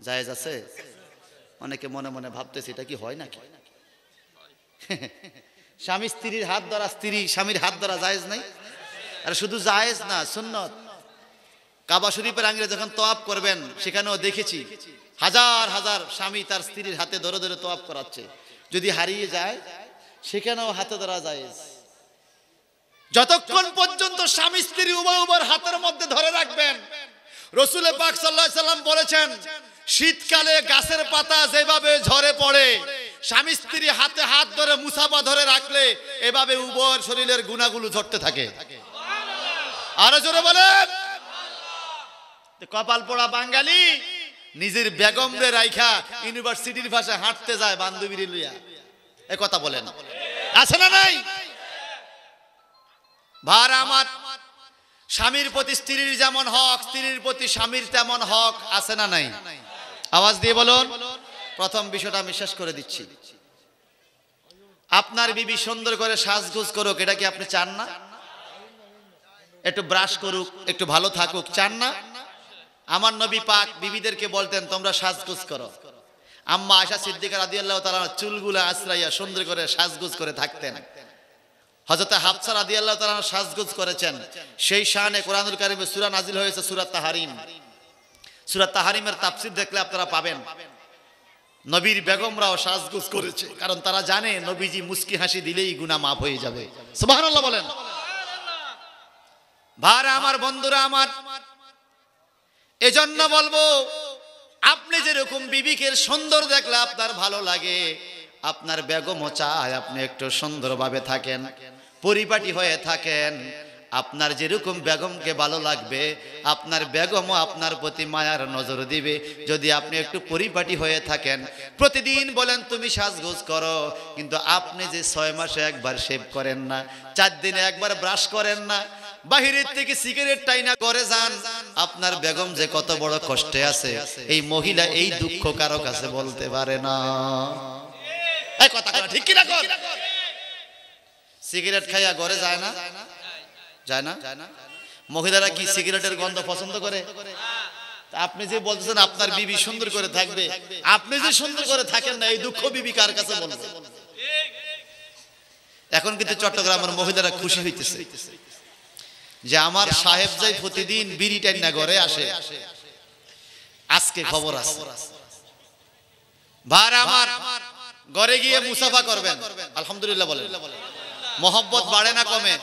জায়েজ আছে? অনেকে মনে মনে ভাবতেছে, এটা কি হয় নাকি? স্বামী স্ত্রীর হাত ধরা স্ত্রী, স্বামীর হাত ধরা জায়েজ নাই? আর শুধু জায়েজ না, সুন্নত। কাবা শরীফের আঙ্গিরে যখন তোয়াব করবেন, সেখানেও দেখেছি হাজার হাজার স্বামী তার স্ত্রীর হাতে ধরে ধরে তোয়াব করাচ্ছে। যদি হারিয়ে যায় সেখানেও হাতে ধরা যায় যতক্ষণ পর্যন্ত স্বামী স্ত্রী উভয় উভয় হাতের মধ্যে ধরে রাখবেন রসুল পাক সাল্লাহ সাল্লাম বলেছেন, শীতকালে গাছের পাতা যেভাবে ঝরে পড়ে, স্বামী স্ত্রী হাতে হাত ধরে মুসাফা ধরে রাখলে এভাবে উভয়ের শরীরের গুণাগুলো ঝরতে থাকে। আরও জোরে বলেন। কপাল পোড়া বাঙালি, নিজের বেগম রে রাইখা ইউনিভার্সিটির ভাষা হাঁটতে যায় বান্ধবীর লইয়া। এ কথা বলেন। আছে না নাই? ভার আমার, স্বামীর প্রতি স্ত্রীর যেমন হক, স্ত্রীর প্রতি স্বামীর তেমন হক, আছে না নাই? আওয়াজ দিয়ে বলুন। প্রথম বিষয়টা আমি শেষ করে দিচ্ছি। আপনার বিবি সুন্দর করে সাজগুজ করুক, এটা কি আপনি চান না? একটু ব্রাশ করুক, একটু ভালো থাকুক, চান না? আমার নবী পাক বিবিদেরকে বলতেন, তোমরা সাজগুজ করো। আম্মা আশা সিদ্দিকার রাদিয়াল্লাহু তাআলা চুলগুলো আশ্রাইয়া সুন্দর করে সাজগুজ করে থাকতেন। হযরত হাফসা রাদিয়াল্লাহু তাআলা সাজগুজ করেছেন। সেই শানে কোরআনুল কারীমে সূরা নাজিল হয়েছে সূরা তাহারিম। সূরা তাহারিমের তাফসীর দেখলে আপনারা পাবেন। নবীর বেগমরাও সাজগুজ করেছে। কারণ তারা জানে নবীজি মুস্কি হাসি দিলেই গুনাহ মাফ হয়ে যাবে। বলেন। ভার আমার, বন্ধুরা আমার, এজন্য বলব আপনি যেরকম বিবিকের সুন্দর দেখলে আপনার ভালো লাগে, আপনার বেগমও চায় আপনি একটু সুন্দরভাবে থাকেন, পরিপাটি হয়ে থাকেন, আপনার যেরকম বেগমকে ভালো লাগবে, আপনার বেগমও আপনার প্রতি মায়ার নজর দিবে। যদি আপনি একটু পরিপাটি হয়ে থাকেন, প্রতিদিন বলেন, তুমি সাজগোজ করো। কিন্তু আপনি যে ছয় মাসে একবার শেভ করেন না, চার দিনে একবার ব্রাশ করেন না, বাহিরের থেকে সিগারেট টাইনা করে যান আপনার বেগম যে কত বড় কষ্টে আছে, এই মহিলা এই দুঃখ কারও কাছে বলতে পারে না। সিগারেট খাইয়া ঘরে যায় না? যায় না? মহিলারা কি সিগারেটের গন্ধ পছন্দ করে? আপনি যে বলতেছেন, আপনার বিবি সুন্দর করে থাকবে। আপনি যে সুন্দর করে থাকেন না, এই দুঃখ বিবি কার কাছে এখন কিন্তু চট্টগ্রামের মহিলারা খুশি হইতেছে। যে আমার সাহেব যাই প্রতিদিন বিড়ি টাইন ঘরে আসে। আজকে খবর আছে। ভার আমার ঘরে গিয়ে মুসাফা করবেন। আলহামদুলিল্লাহ বলেন। মোহব্বত বাড়ে না কমে।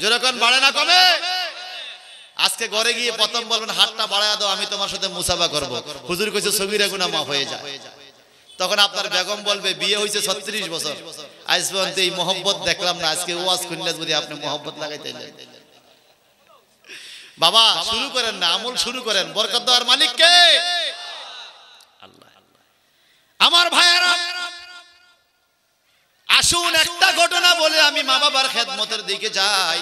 যেরকম বাড়ে না কমে। আজকে ঘরে গিয়ে প্রথম বলবেন হাতটা বাড়ায় দাও আমি তোমার সাথে মুসাফা করব। হুজুর কইছে সগিরা গুনাহ মাফ হয়ে যায় তখন আপনার বেগম বলবে বিয়ে হয়েছে ছত্রিশ বছর। আজ পর্যন্ত এই মোহব্বত দেখলাম না আজকে ওয়াজ খুললে যদি আপনি মোহব্বত লাগাইতে বাবা, শুরু করেন না, আমল শুরু করেন। বরকত দেওয়ার মালিককে আল্লাহ। আমার ভাইয়েরা, আসুন একটা ঘটনা বলে আমি মা বাবার খেদমতের দিকে যাই।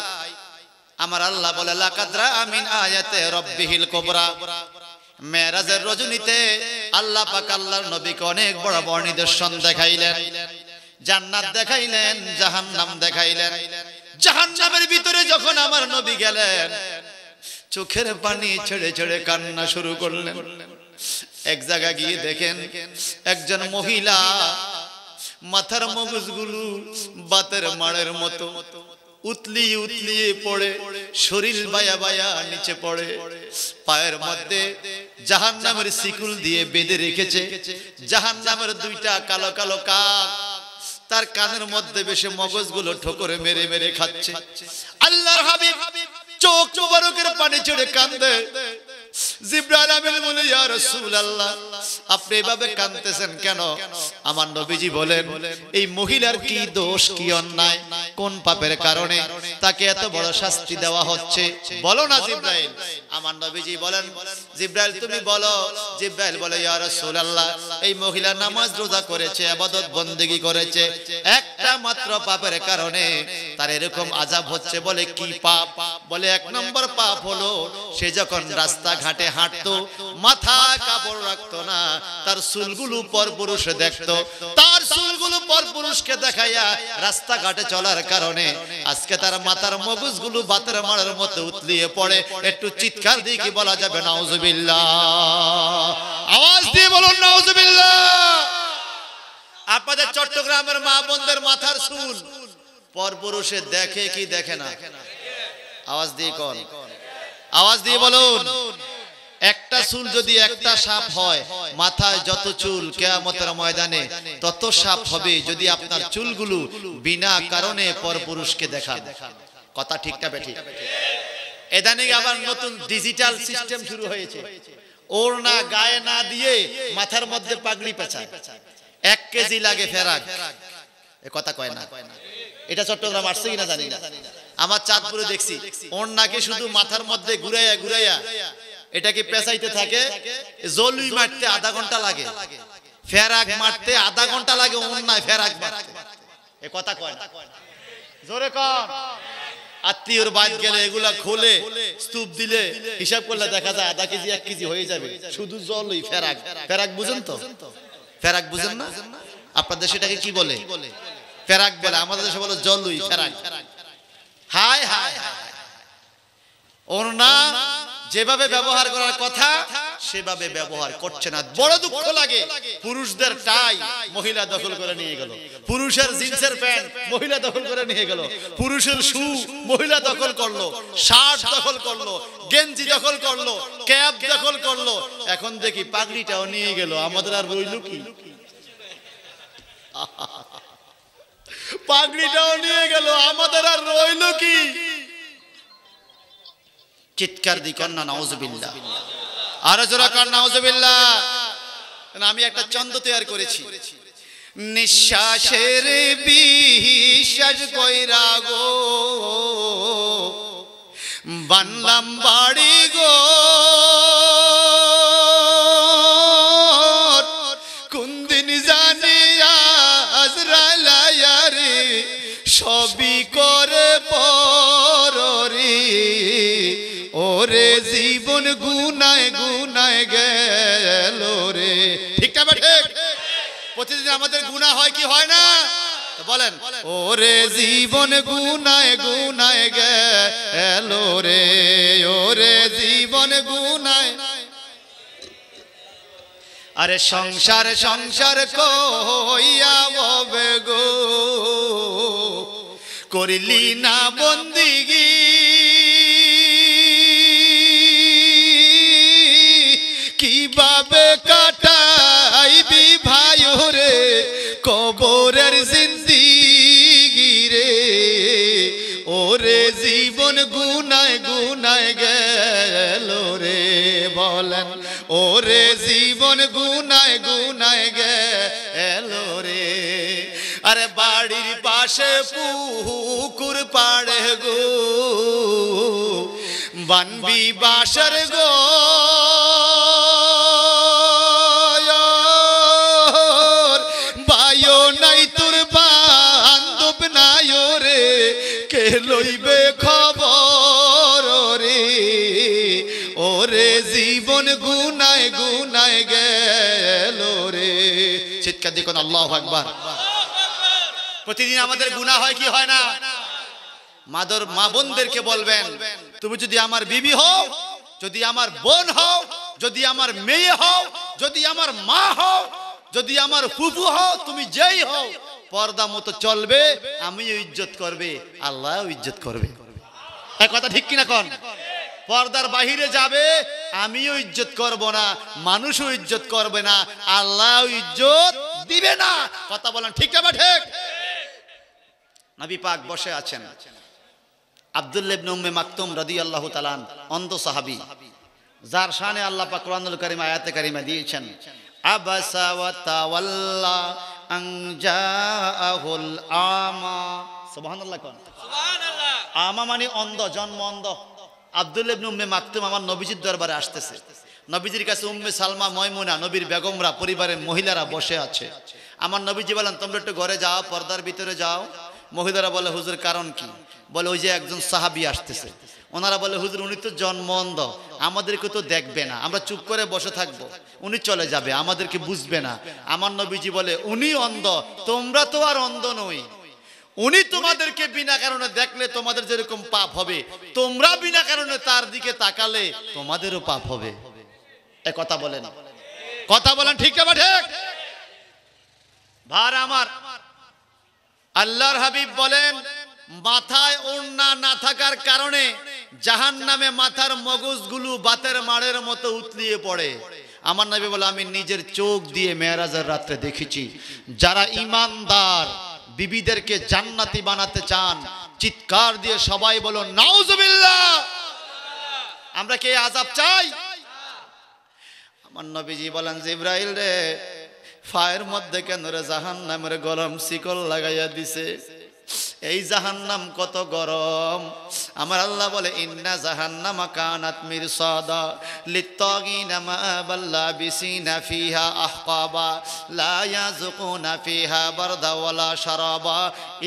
আমার আল্লাহ বলে লাকাদরা আমিন আয়াতে রব্বিহিল কোবরা। মেরাজের রজনীতে আল্লাহ পাক আল্লাহর নবীকে অনেক বড় বড় নিদর্শন দেখাইলেন। জান্নাত দেখাইলেন, জাহান্নাম দেখাইলেন। জাহান্নামের ভিতরে যখন আমার নবী গেলেন চোখের পানি ছেড়ে ছেড়ে কান্না শুরু করলেন। এক জায়গা গিয়ে দেখেন একজন মহিলা মাথার মগজগুলো বাতের মাড়ের মতো উতলিয়ে উতলিয়ে পড়ে, শরীর বায়া বায়া নিচে পড়ে, পায়ের মধ্যে জাহান নামের শিকুল দিয়ে বেঁধে রেখেছে। জাহান নামের দুইটা কালো কালো কাক তার কানের মধ্যে বেশি মগজগুলো ঠোকরে মেরে মেরে খাচ্ছে। আল্লাহর হাবিব চোখ মোবারকের পানি ছেড়ে কান্দে। জিব্রাইল আমিন বলে, ইয়া রাসূলুল্লাহ, আপনি এভাবে কাঁদতেছেন কেন? আমার নবীজি বলেন, এই মহিলার কি দোষ, কি অন্যায়? কোন পাপের কারণে? তাকে এত বড় শাস্তি দেওয়া হচ্ছে? বলো না জিব্রাইল। আমার নবীজি বলেন, জিব্রাইল, তুমি বলো। জিব্রাইল বলে, ইয়া রাসূলুল্লাহ, এই মহিলা নামাজ রোজা করেছে ইবাদত বন্দেগী করেছে। একটা মাত্র পাপের কারণে তার এরকম আযাব হচ্ছে বলে কি পাপ? বলে, এক নম্বর পাপ হলো সে যখন রাস্তা ঘাটে হাঁটতো, মাথা কাপড় রাখতো না, তার চুলগুলো পর পুরুষে দেখতো। তার চুলগুলো পর পুরুষকে দেখাইয়া রাস্তাঘাটে চলার কারণে আজকে তার মাথার মগজগুলো বাতের মারের মতো উতলিয়ে পড়ে। একটু চিৎকার দিয়ে কি বলা যাবে? নাউজুবিল্লাহ। আওয়াজ দিয়ে বলুন, নাউজুবিল্লাহ। আপনাদের চট্টগ্রামের মা বোনদের মাথার চুল পর পুরুষে দেখে কি দেখে না? আওয়াজ দিয়ে কোন। আওয়াজ দিয়ে বলুন। একটা চুল যদি একটা সাপ হয় মাথায় যত চুল কেয়ামতের ময়দানে তত সাপ হবে যদি আপনার চুলগুলো বিনা কারণে পরপুরুষকে দেখান কথা ঠিকটা বেঠিক। এদানিক আবার নতুন ডিজিটাল সিস্টেম শুরু হয়েছে। ওর না গায়ে না দিয়ে মাথার মধ্যে পাগড়ি পেঁচায়। এক কেজি লাগে ফেরাক। এ কথা কয় না। এটা চট্টগ্রাম আসছে কিনা জানি না। আমার চাঁদপুরে দেখছি। ওর নাকি শুধু মাথার মধ্যে ঘুরাইয়া ঘুরাইয়া এটা কি পেঁচাইতে থাকে? জলুই মারতে আধা ঘণ্টা লাগে। ফেরাক মারতে আধা ঘণ্টা লাগে নাই ফেরাক মারতে। এ কথা কয় জোরে কর আত্মীয়র বাদ গেলে এগুলা খোলে স্তূপ দিলে হিসাব করলে দেখা যায় আধা কেজি এক কেজি হয়ে যাবে। শুধু জলই ফেরাক। ফেরাক। বুঝেন তো? ফেরাক বুঝেন না? আপনাদের সেটাকে কি বলে? ফেরাক বলে। আমাদের দেশে বলে। জলুই ফেরাক। হায় হায় হায় ওর ওনা যেভাবে ব্যবহার করার কথা, সেভাবে ব্যবহার করছে না। বড় দুঃখ লাগে, পুরুষদের টাই মহিলা দখল করে নিয়ে গেল। পুরুষের জিন্সের প্যান্ট মহিলা দখল করে নিয়ে গেল। পুরুষের শু মহিলা দখল করল, শার্ট দখল করল, গেঞ্জি দখল করল ক্যাব দখল করল। এখন দেখি পাগড়িটাও নিয়ে গেল, আমাদের আর রইল কি? পাগড়িটাও নিয়ে গেল, আমাদের আর রইল কি? চিৎকার দি কন্যা নাউজুবিল্লাহ। আরও জোরা কর নাউজুবিল্লাহ। আমি একটা চন্দ তৈরি করেছি। নিঃশ্বাসের বিশ্বাস কইরা গো। বানলাম বাড়ি গো। জীবন গুনায় গুনায় গেল রে। ঠিকটা বা ঠিক প্রতিদিন আমাদের গুনাহ হয় কি হয় না? বলেন, ওরে জীবন গুনায় গুনায় গেল রে। ওরে জীবন গুনায়। আরে সংসার সংসার কইয়া ববে গো। করিলি না বন্দিগি কীভাবে কাটাইবি ভাই রে কবরের জিন্দিগি রে। ওরে জীবন গুনায় গুনায় গেল রে বলেন। ওরে জীবন গুনায় গুনায় গেল রে। আরে বাড়ির পাশে পুকুর পাড়ে গো। বানবি বাসর গো। লইবে খবর রে। ওরে জীবন গুনায় গুনায় গেল রে। চিৎকার দেখুন আল্লাহ আকবার। প্রতিদিন আমাদের গুনাহ হয় কি হয় না? মাদর মা বোনদেরকে বলবেন, তুমি যদি আমার বিবি হও, যদি আমার বোন হও, যদি আমার মেয়ে হও, যদি আমার মা হও, যদি আমার ফুফু হও, তুমি যেই হও পর্দা মতো চলবে, আমিও ইজ্জত করবে আল্লাহ ইজ্জত করবে। এক কথা ঠিক কিনা কন? পর্দার বাহিরে যাবে, আমিও ইজ্জত করব না, মানুষও ইজ্জত করবে না আল্লাহ ইজ্জত দিবে না। কথা বলেন ঠিক না ঠিক? নবী পাক বসে আছেন। উম্মে মাকতুম রাদিয়াল্লাহু তাআলা অন্ধ সাহাবী। যার শানে আল্লাহ পাক কোরআনুল কারীম, আয়াতে কারিমা দিয়েছেন, আবাসা ওয়া তাওয়াল্লা আন জাআহুল আমা। সুবহানাল্লাহ কোন। আমা মানে অন্ধ জন্ম অন্ধ। আব্দুল্লাহ ইবনে উম্মে মাকতুম আমার নবীজির দরবারে আসতেছে। নবীজির কাছে উম্মে সালমা ময়মুনা নবীর বেগমরা পরিবারের মহিলারা বসে আছে। আমার নবীজি বলেন তোমরা একটু ঘরে যাও পর্দার ভিতরে যাও। মহিলারা বলে হুজুর কারণ কি? বলে ওই যে একজন সাহাবি আসতেছে। ওনারা বলে হুজুর উনি তো জন্ম অন্ধ। আমাদেরকে তো দেখবে না। আমরা চুপ করে বসে থাকব। উনি চলে যাবে, আমাদেরকে বুঝবে না। আমার নবীজি বলে, উনি অন্ধ, তোমরা তো আর অন্ধ নই। উনি তোমাদেরকে বিনা কারণে দেখলে তোমাদের যেরকম পাপ হবে, তোমরা বিনা কারণে তার দিকে তাকালে তোমাদেরও পাপ হবে। এ কথা বলেন। কথা বলেন ঠিক না ঠিক? ভার আমার। আল্লাহর হাবিব বলেন মাথায় ওড়না না থাকার কারণে জাহান নামে মাথার মগজগুলো বাতের মাড়ের মতো উতলিয়ে পড়ে। আমার নবী বলে, আমি নিজের চোখ দিয়ে মেয়েরাজের রাত্রে দেখেছি। যারা ইমানদার, বিবিদেরকে জান্নাতি বানাতে চান, চিৎকার দিয়ে সবাই বলো, নাউজুবিল্লাহ! আমরা কে আজাব চাই? আমার নবীজি বলেন, জিব্রাইল রে, ফায়ের মধ্যে কেন রে জাহান নামের গরম শিকল লাগাইয়া দিছে? এই জাহান্নাম কত গরম আমার আল্লাহ বলে, ইন্না জাহান্নামা কানাত মিরসাদা লিত্তাগিনা মাবাল্লা বিসিনা ফিহা আহকাবা, লা ইয়াযুকুনা ফিহা বারদা ওয়ালা শারাবা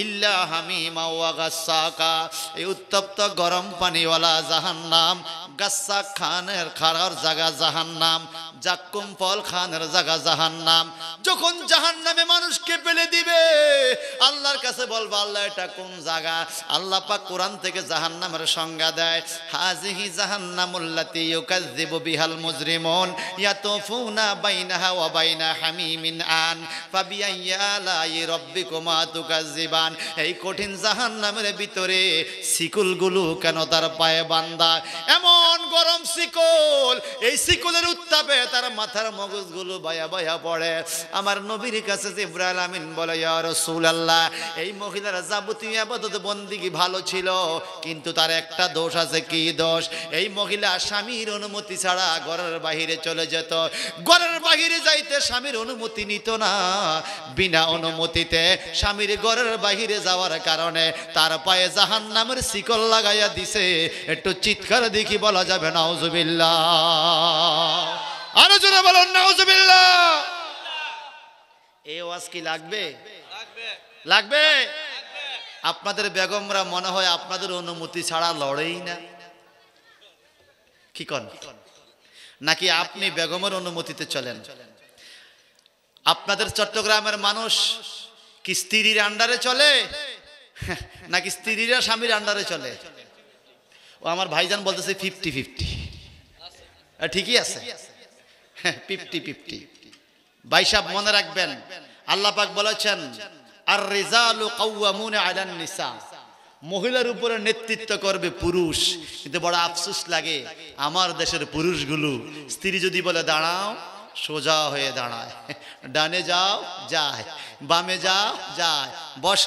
ইল্লা হামিমা ওয়া গাসসাকা এই উত্তপ্ত গরম পানিওয়ালা জাহান্নাম গাসসা খানের খারার জায়গা জাহান্নাম, জাক্কুম ফল খানের জায়গা জাহান্নাম। যখন জাহান্নামে মানুষকে ফেলে দিবে, আল্লাহর কাছে বলব, আল্লাহ, এটা কোন জায়গা? আল্লাহ পাক কোরআন থেকে জাহান্নামের সংজ্ঞা দেয় হাজিহি জাহান্নামুল্লাতি ইউকাযযিবু বিহাল মুজরিমুন, ইয়াতুফুনা বাইনাহা ওয়া বাইনা হামিমিন আন ফাবিআইয়ি আলাই রাব্বিকুমা তুকাযযিবান। এই কঠিন জাহান্নামের ভিতরে শিকলগুলো কেন তার পায়ে বান্দা? এমন গরম শিকল, এই শিকলের উত্তাপে তার মাথার মগজগুলো বায়া বায়া পড়ে। আমার নবীর কাছে ইব্রাহিম আমিন বলে, ইয়া রাসূলুল্লাহ, এই মহিলার যাবতীয় আবাদত বন্দিগি ভালো ছিল, কিন্তু তার একটা দোষ আছে কি দোষ? এই মহিলা স্বামীর অনুমতি ছাড়া ঘরের বাহিরে চলে যেত। ঘরের বাহিরে যাইতে স্বামীর অনুমতি নিত না। বিনা অনুমতিতে স্বামীর ঘরের বাহিরে যাওয়ার কারণে তার পায়ে জাহান নামের শিকল লাগাইয়া দিছে। একটু চিৎকার দেখি বলা যাবে নাউজুবিল্লাহ। আরও জোরে বলুন নাউজুবিল্লাহ। এ ওয়াজ কি লাগবে? লাগবে। আপনাদের বেগমরা মনে হয় আপনাদের অনুমতি ছাড়া লড়েই না। কি কন? নাকি আপনি বেগমের অনুমতিতে চলেন? আপনাদের চট্টগ্রামের মানুষ কি স্ত্রীর আন্ডারে চলে? নাকি স্ত্রীরা স্বামীর আন্ডারে চলে? ও আমার ভাইজান বলতেছে ফিফটি ফিফটি ঠিকই আছে। ফিফটি ফিফটি ভাই সাহেব মনে রাখবেন, আল্লাহ পাক বলেছেন আর রেজালু কাউয়ামুন আলান নিসা। মহিলার উপরে নেতৃত্ব করবে পুরুষ, কিন্তু বড় আফসোস লাগে আমার দেশের পুরুষগুলো, স্ত্রী যদি বলে দাঁড়াও, সোজা হয়ে দাঁড়ায়। ডানে যাও, যায়। বামে যাও, যায়। বস,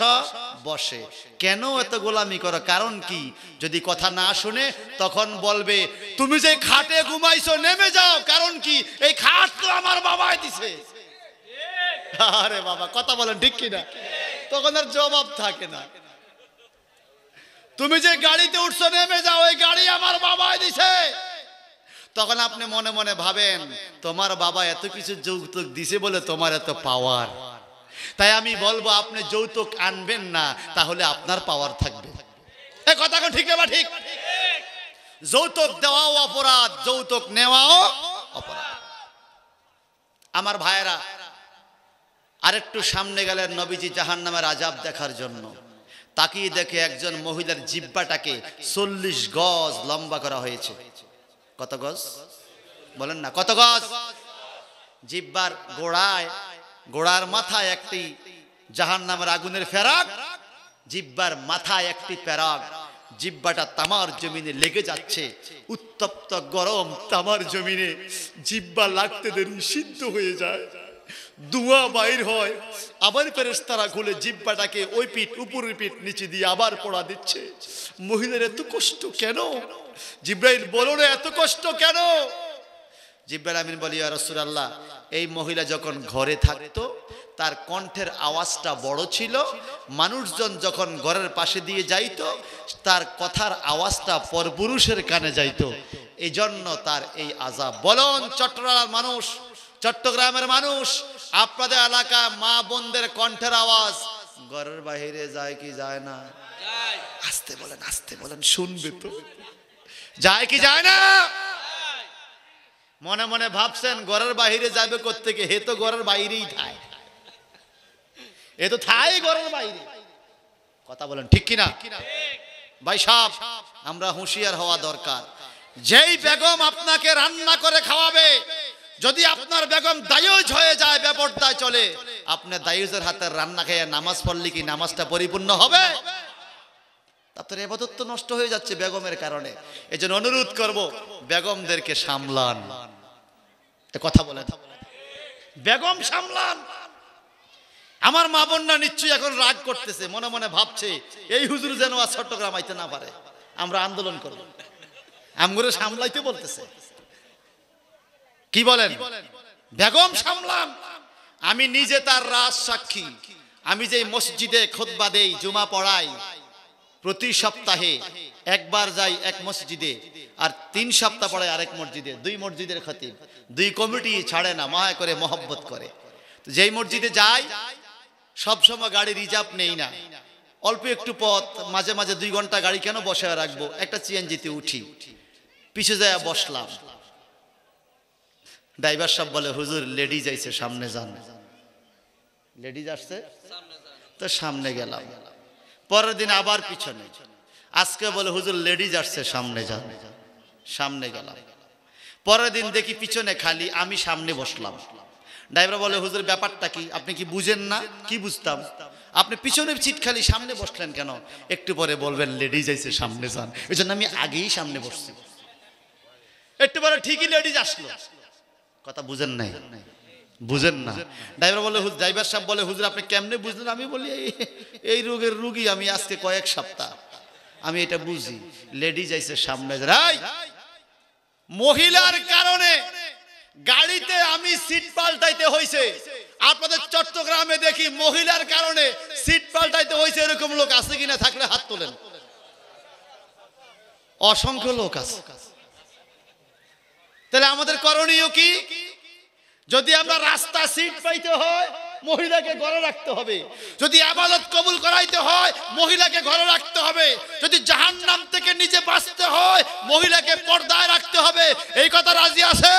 বসে। কেন এত গোলামি করো? কারণ কি? যদি কথা না শুনে তখন বলবে, তুমি যে খাটে ঘুমাইছো, নেমে যাও। কারণ কি? এই খাট তো আমার বাবাই দিছে। আরে বাবা, কথা বলেন, ঠিক কিনা? তখন আর জবাব থাকে না। তুমি যে গাড়িতে উঠছো, নেমে যাও ওই গাড়ি আমার বাবাই দিছে। তখন আপনি মনে মনে ভাবেন, তোমার বাবা এত কিছু যৌতুক দিছে বলে তোমার এত পাওয়ার তাই আমি বলব, আপনি যৌতুক আনবেন না, তাহলে আপনার পাওয়ার থাকবে। কথা এখন ঠিক না ঠিক? যৌতুক দেওয়াও অপরাধ, যৌতুক নেওয়াও অপরাধ। আমার ভাইয়েরা আরেকটু সামনে গেলেন নবীজি জাহান নামের আজাব দেখার জন্য। তাকিয়ে দেখে একজন মহিলার জিব্বাটাকে চল্লিশ গজ লম্বা করা হয়েছে। কত গজ? বলেন না, কত গজ? জিব্বার গোড়ায়, গোড়ার মাথায় একটি জাহান নামের আগুনের ফেরাক, জিব্বার মাথায় একটি প্যারাক জিব্বাটা তামার জমিনে লেগে যাচ্ছে, উত্তপ্ত গরম তামার জমিনে। জিব্বা লাগতে দেরি, সিদ্ধ হয়ে যায়। ধোঁয়া বাইর হয়। আবার ফেরেস্তারা খুলে জিব্বাটাকে ওই পিঠ, উপরের পিঠ নিচে দিয়ে আবার পড়া দিচ্ছে। মহিলার এত কষ্ট কেন? জিব্রাইল বলো না, এত কষ্ট কেন? জিব্রাইল আমিন বলি রসুল আল্লাহ এই মহিলা যখন ঘরে থাকতো, তার কণ্ঠের আওয়াজটা বড় ছিল। মানুষজন যখন ঘরের পাশে দিয়ে যাইতো, তার কথার আওয়াজটা পরপুরুষের কানে যাইতো। এই জন্য তার এই আজাব বলন, চট্টগ্রামের মানুষ চট্টগ্রামের মানুষ আপনাদের এলাকা মা বোনদের কণ্ঠের আওয়াজ ঘরের বাহিরে যায় কি যায় না? আসতে বলেন আসতে বলেন শুনবে তো। যায় কি যায় না? মনে মনে ভাবছেন ঘরের বাইরে যাবে কোত্থেকে? হে তো ঘরের বাইরেই থায় এ তো থাই ঘরের বাইরে। কথা বলেন ঠিক কিনা? ভাই সাহ আমরা হুঁশিয়ার হওয়া দরকার। যেই বেগম আপনাকে রান্না করে খাওয়াবে যদি আপনার বেগম দায়ুজ হয়ে যায় ব্যাপারটায় চলে, আপনি দায়ুজের হাতের রান্না খেয়ে নামাজ পড়লে কি নামাজটা পরিপূর্ণ হবে? তারপরে এবাদত তো নষ্ট হয়ে যাচ্ছে বেগমের কারণে। এই অনুরোধ করব, বেগমদেরকে সামলান। কথা বলে বেগম সামলান। আমার মা বোনরা নিশ্চয়ই এখন রাগ করতেছে, মনে মনে ভাবছে, এই হুজুর যেন আর চট্টগ্রাম আইতে না পারে। আমরা আন্দোলন করব। আমগুলো সামলাইতে বলতেছে। কি বলেন? বেগম সামলাম আমি নিজে তার রাজ সাক্ষী। আমি যে মসজিদে খোদবা দেই, জুমা পড়াই, প্রতি সপ্তাহে একবার যাই এক মসজিদে, আর তিন সপ্তাহ পরে আরেক মসজিদে, দুই মসজিদের খতিব দুই কমিটি ছাড়ে না, মায়া করে, মহব্বত করে। যেই মসজিদে যাই সবসময় গাড়ি রিজার্ভ নেই না। অল্প একটু পথ, মাঝে মাঝে দুই ঘণ্টা গাড়ি কেন বসে রাখব? একটা সিএনজিতে উঠি। পিছে যায় বসলাম। ড্রাইভার সাহেব বলে, হুজুর, লেডিজ আইছে, সামনে যান। লেডিজ আসছে? তো সামনে গেলাম। পরের দিন আবার পিছনে। আজকে বলে, হুজুর, লেডিজ আসছে, সামনে যান। সামনে গেলাম। পরের দিন দেখি পিছনে খালি, আমি সামনে বসলাম। ড্রাইভার বলে, হুজুর, ব্যাপারটা কি? আপনি কি বুঝেন না? কি বুঝতাম? আপনি পিছনে সিট খালি সামনে বসলেন কেন? একটু পরে বলবেন, লেডিজ আইছে, সামনে যান। এই জন্য আমি আগেই সামনে বসছি। একটু পরে ঠিকই লেডিজ আসলো। কথা বুঝেন নাই। বুঝেন না। ড্রাইভার বলে ড্রাইভার সাহেব বলে, হুজুর, আপনি কেমনে বুঝলেন? আমি বলি, এই রোগের রুগী আমি আজকে কয়েক সপ্তাহ। আমি এটা বুঝি। লেডিজ আইসে সামনে রাই, মহিলার কারণে গাড়িতে আমি সিট পাল্টাইতে হয়েছে আপনাদের চট্টগ্রামে দেখি মহিলার কারণে সিট পাল্টাইতে হয়েছে এরকম লোক আছে কিনা থাকলে হাত তোলেন। অসংখ্য লোক আছে। তাহলে আমাদের করণীয় কি? যদি আমরা রাস্তা সিট পাইতে হয়, মহিলাকে ঘরে রাখতে হবে। যদি আবাদত কবুল করাইতে হয়, মহিলাকে ঘরে রাখতে হবে। যদি জাহান নাম থেকে নিজে বাঁচতে হয়, মহিলাকে পর্দায় রাখতে হবে। এই কথা রাজি আছে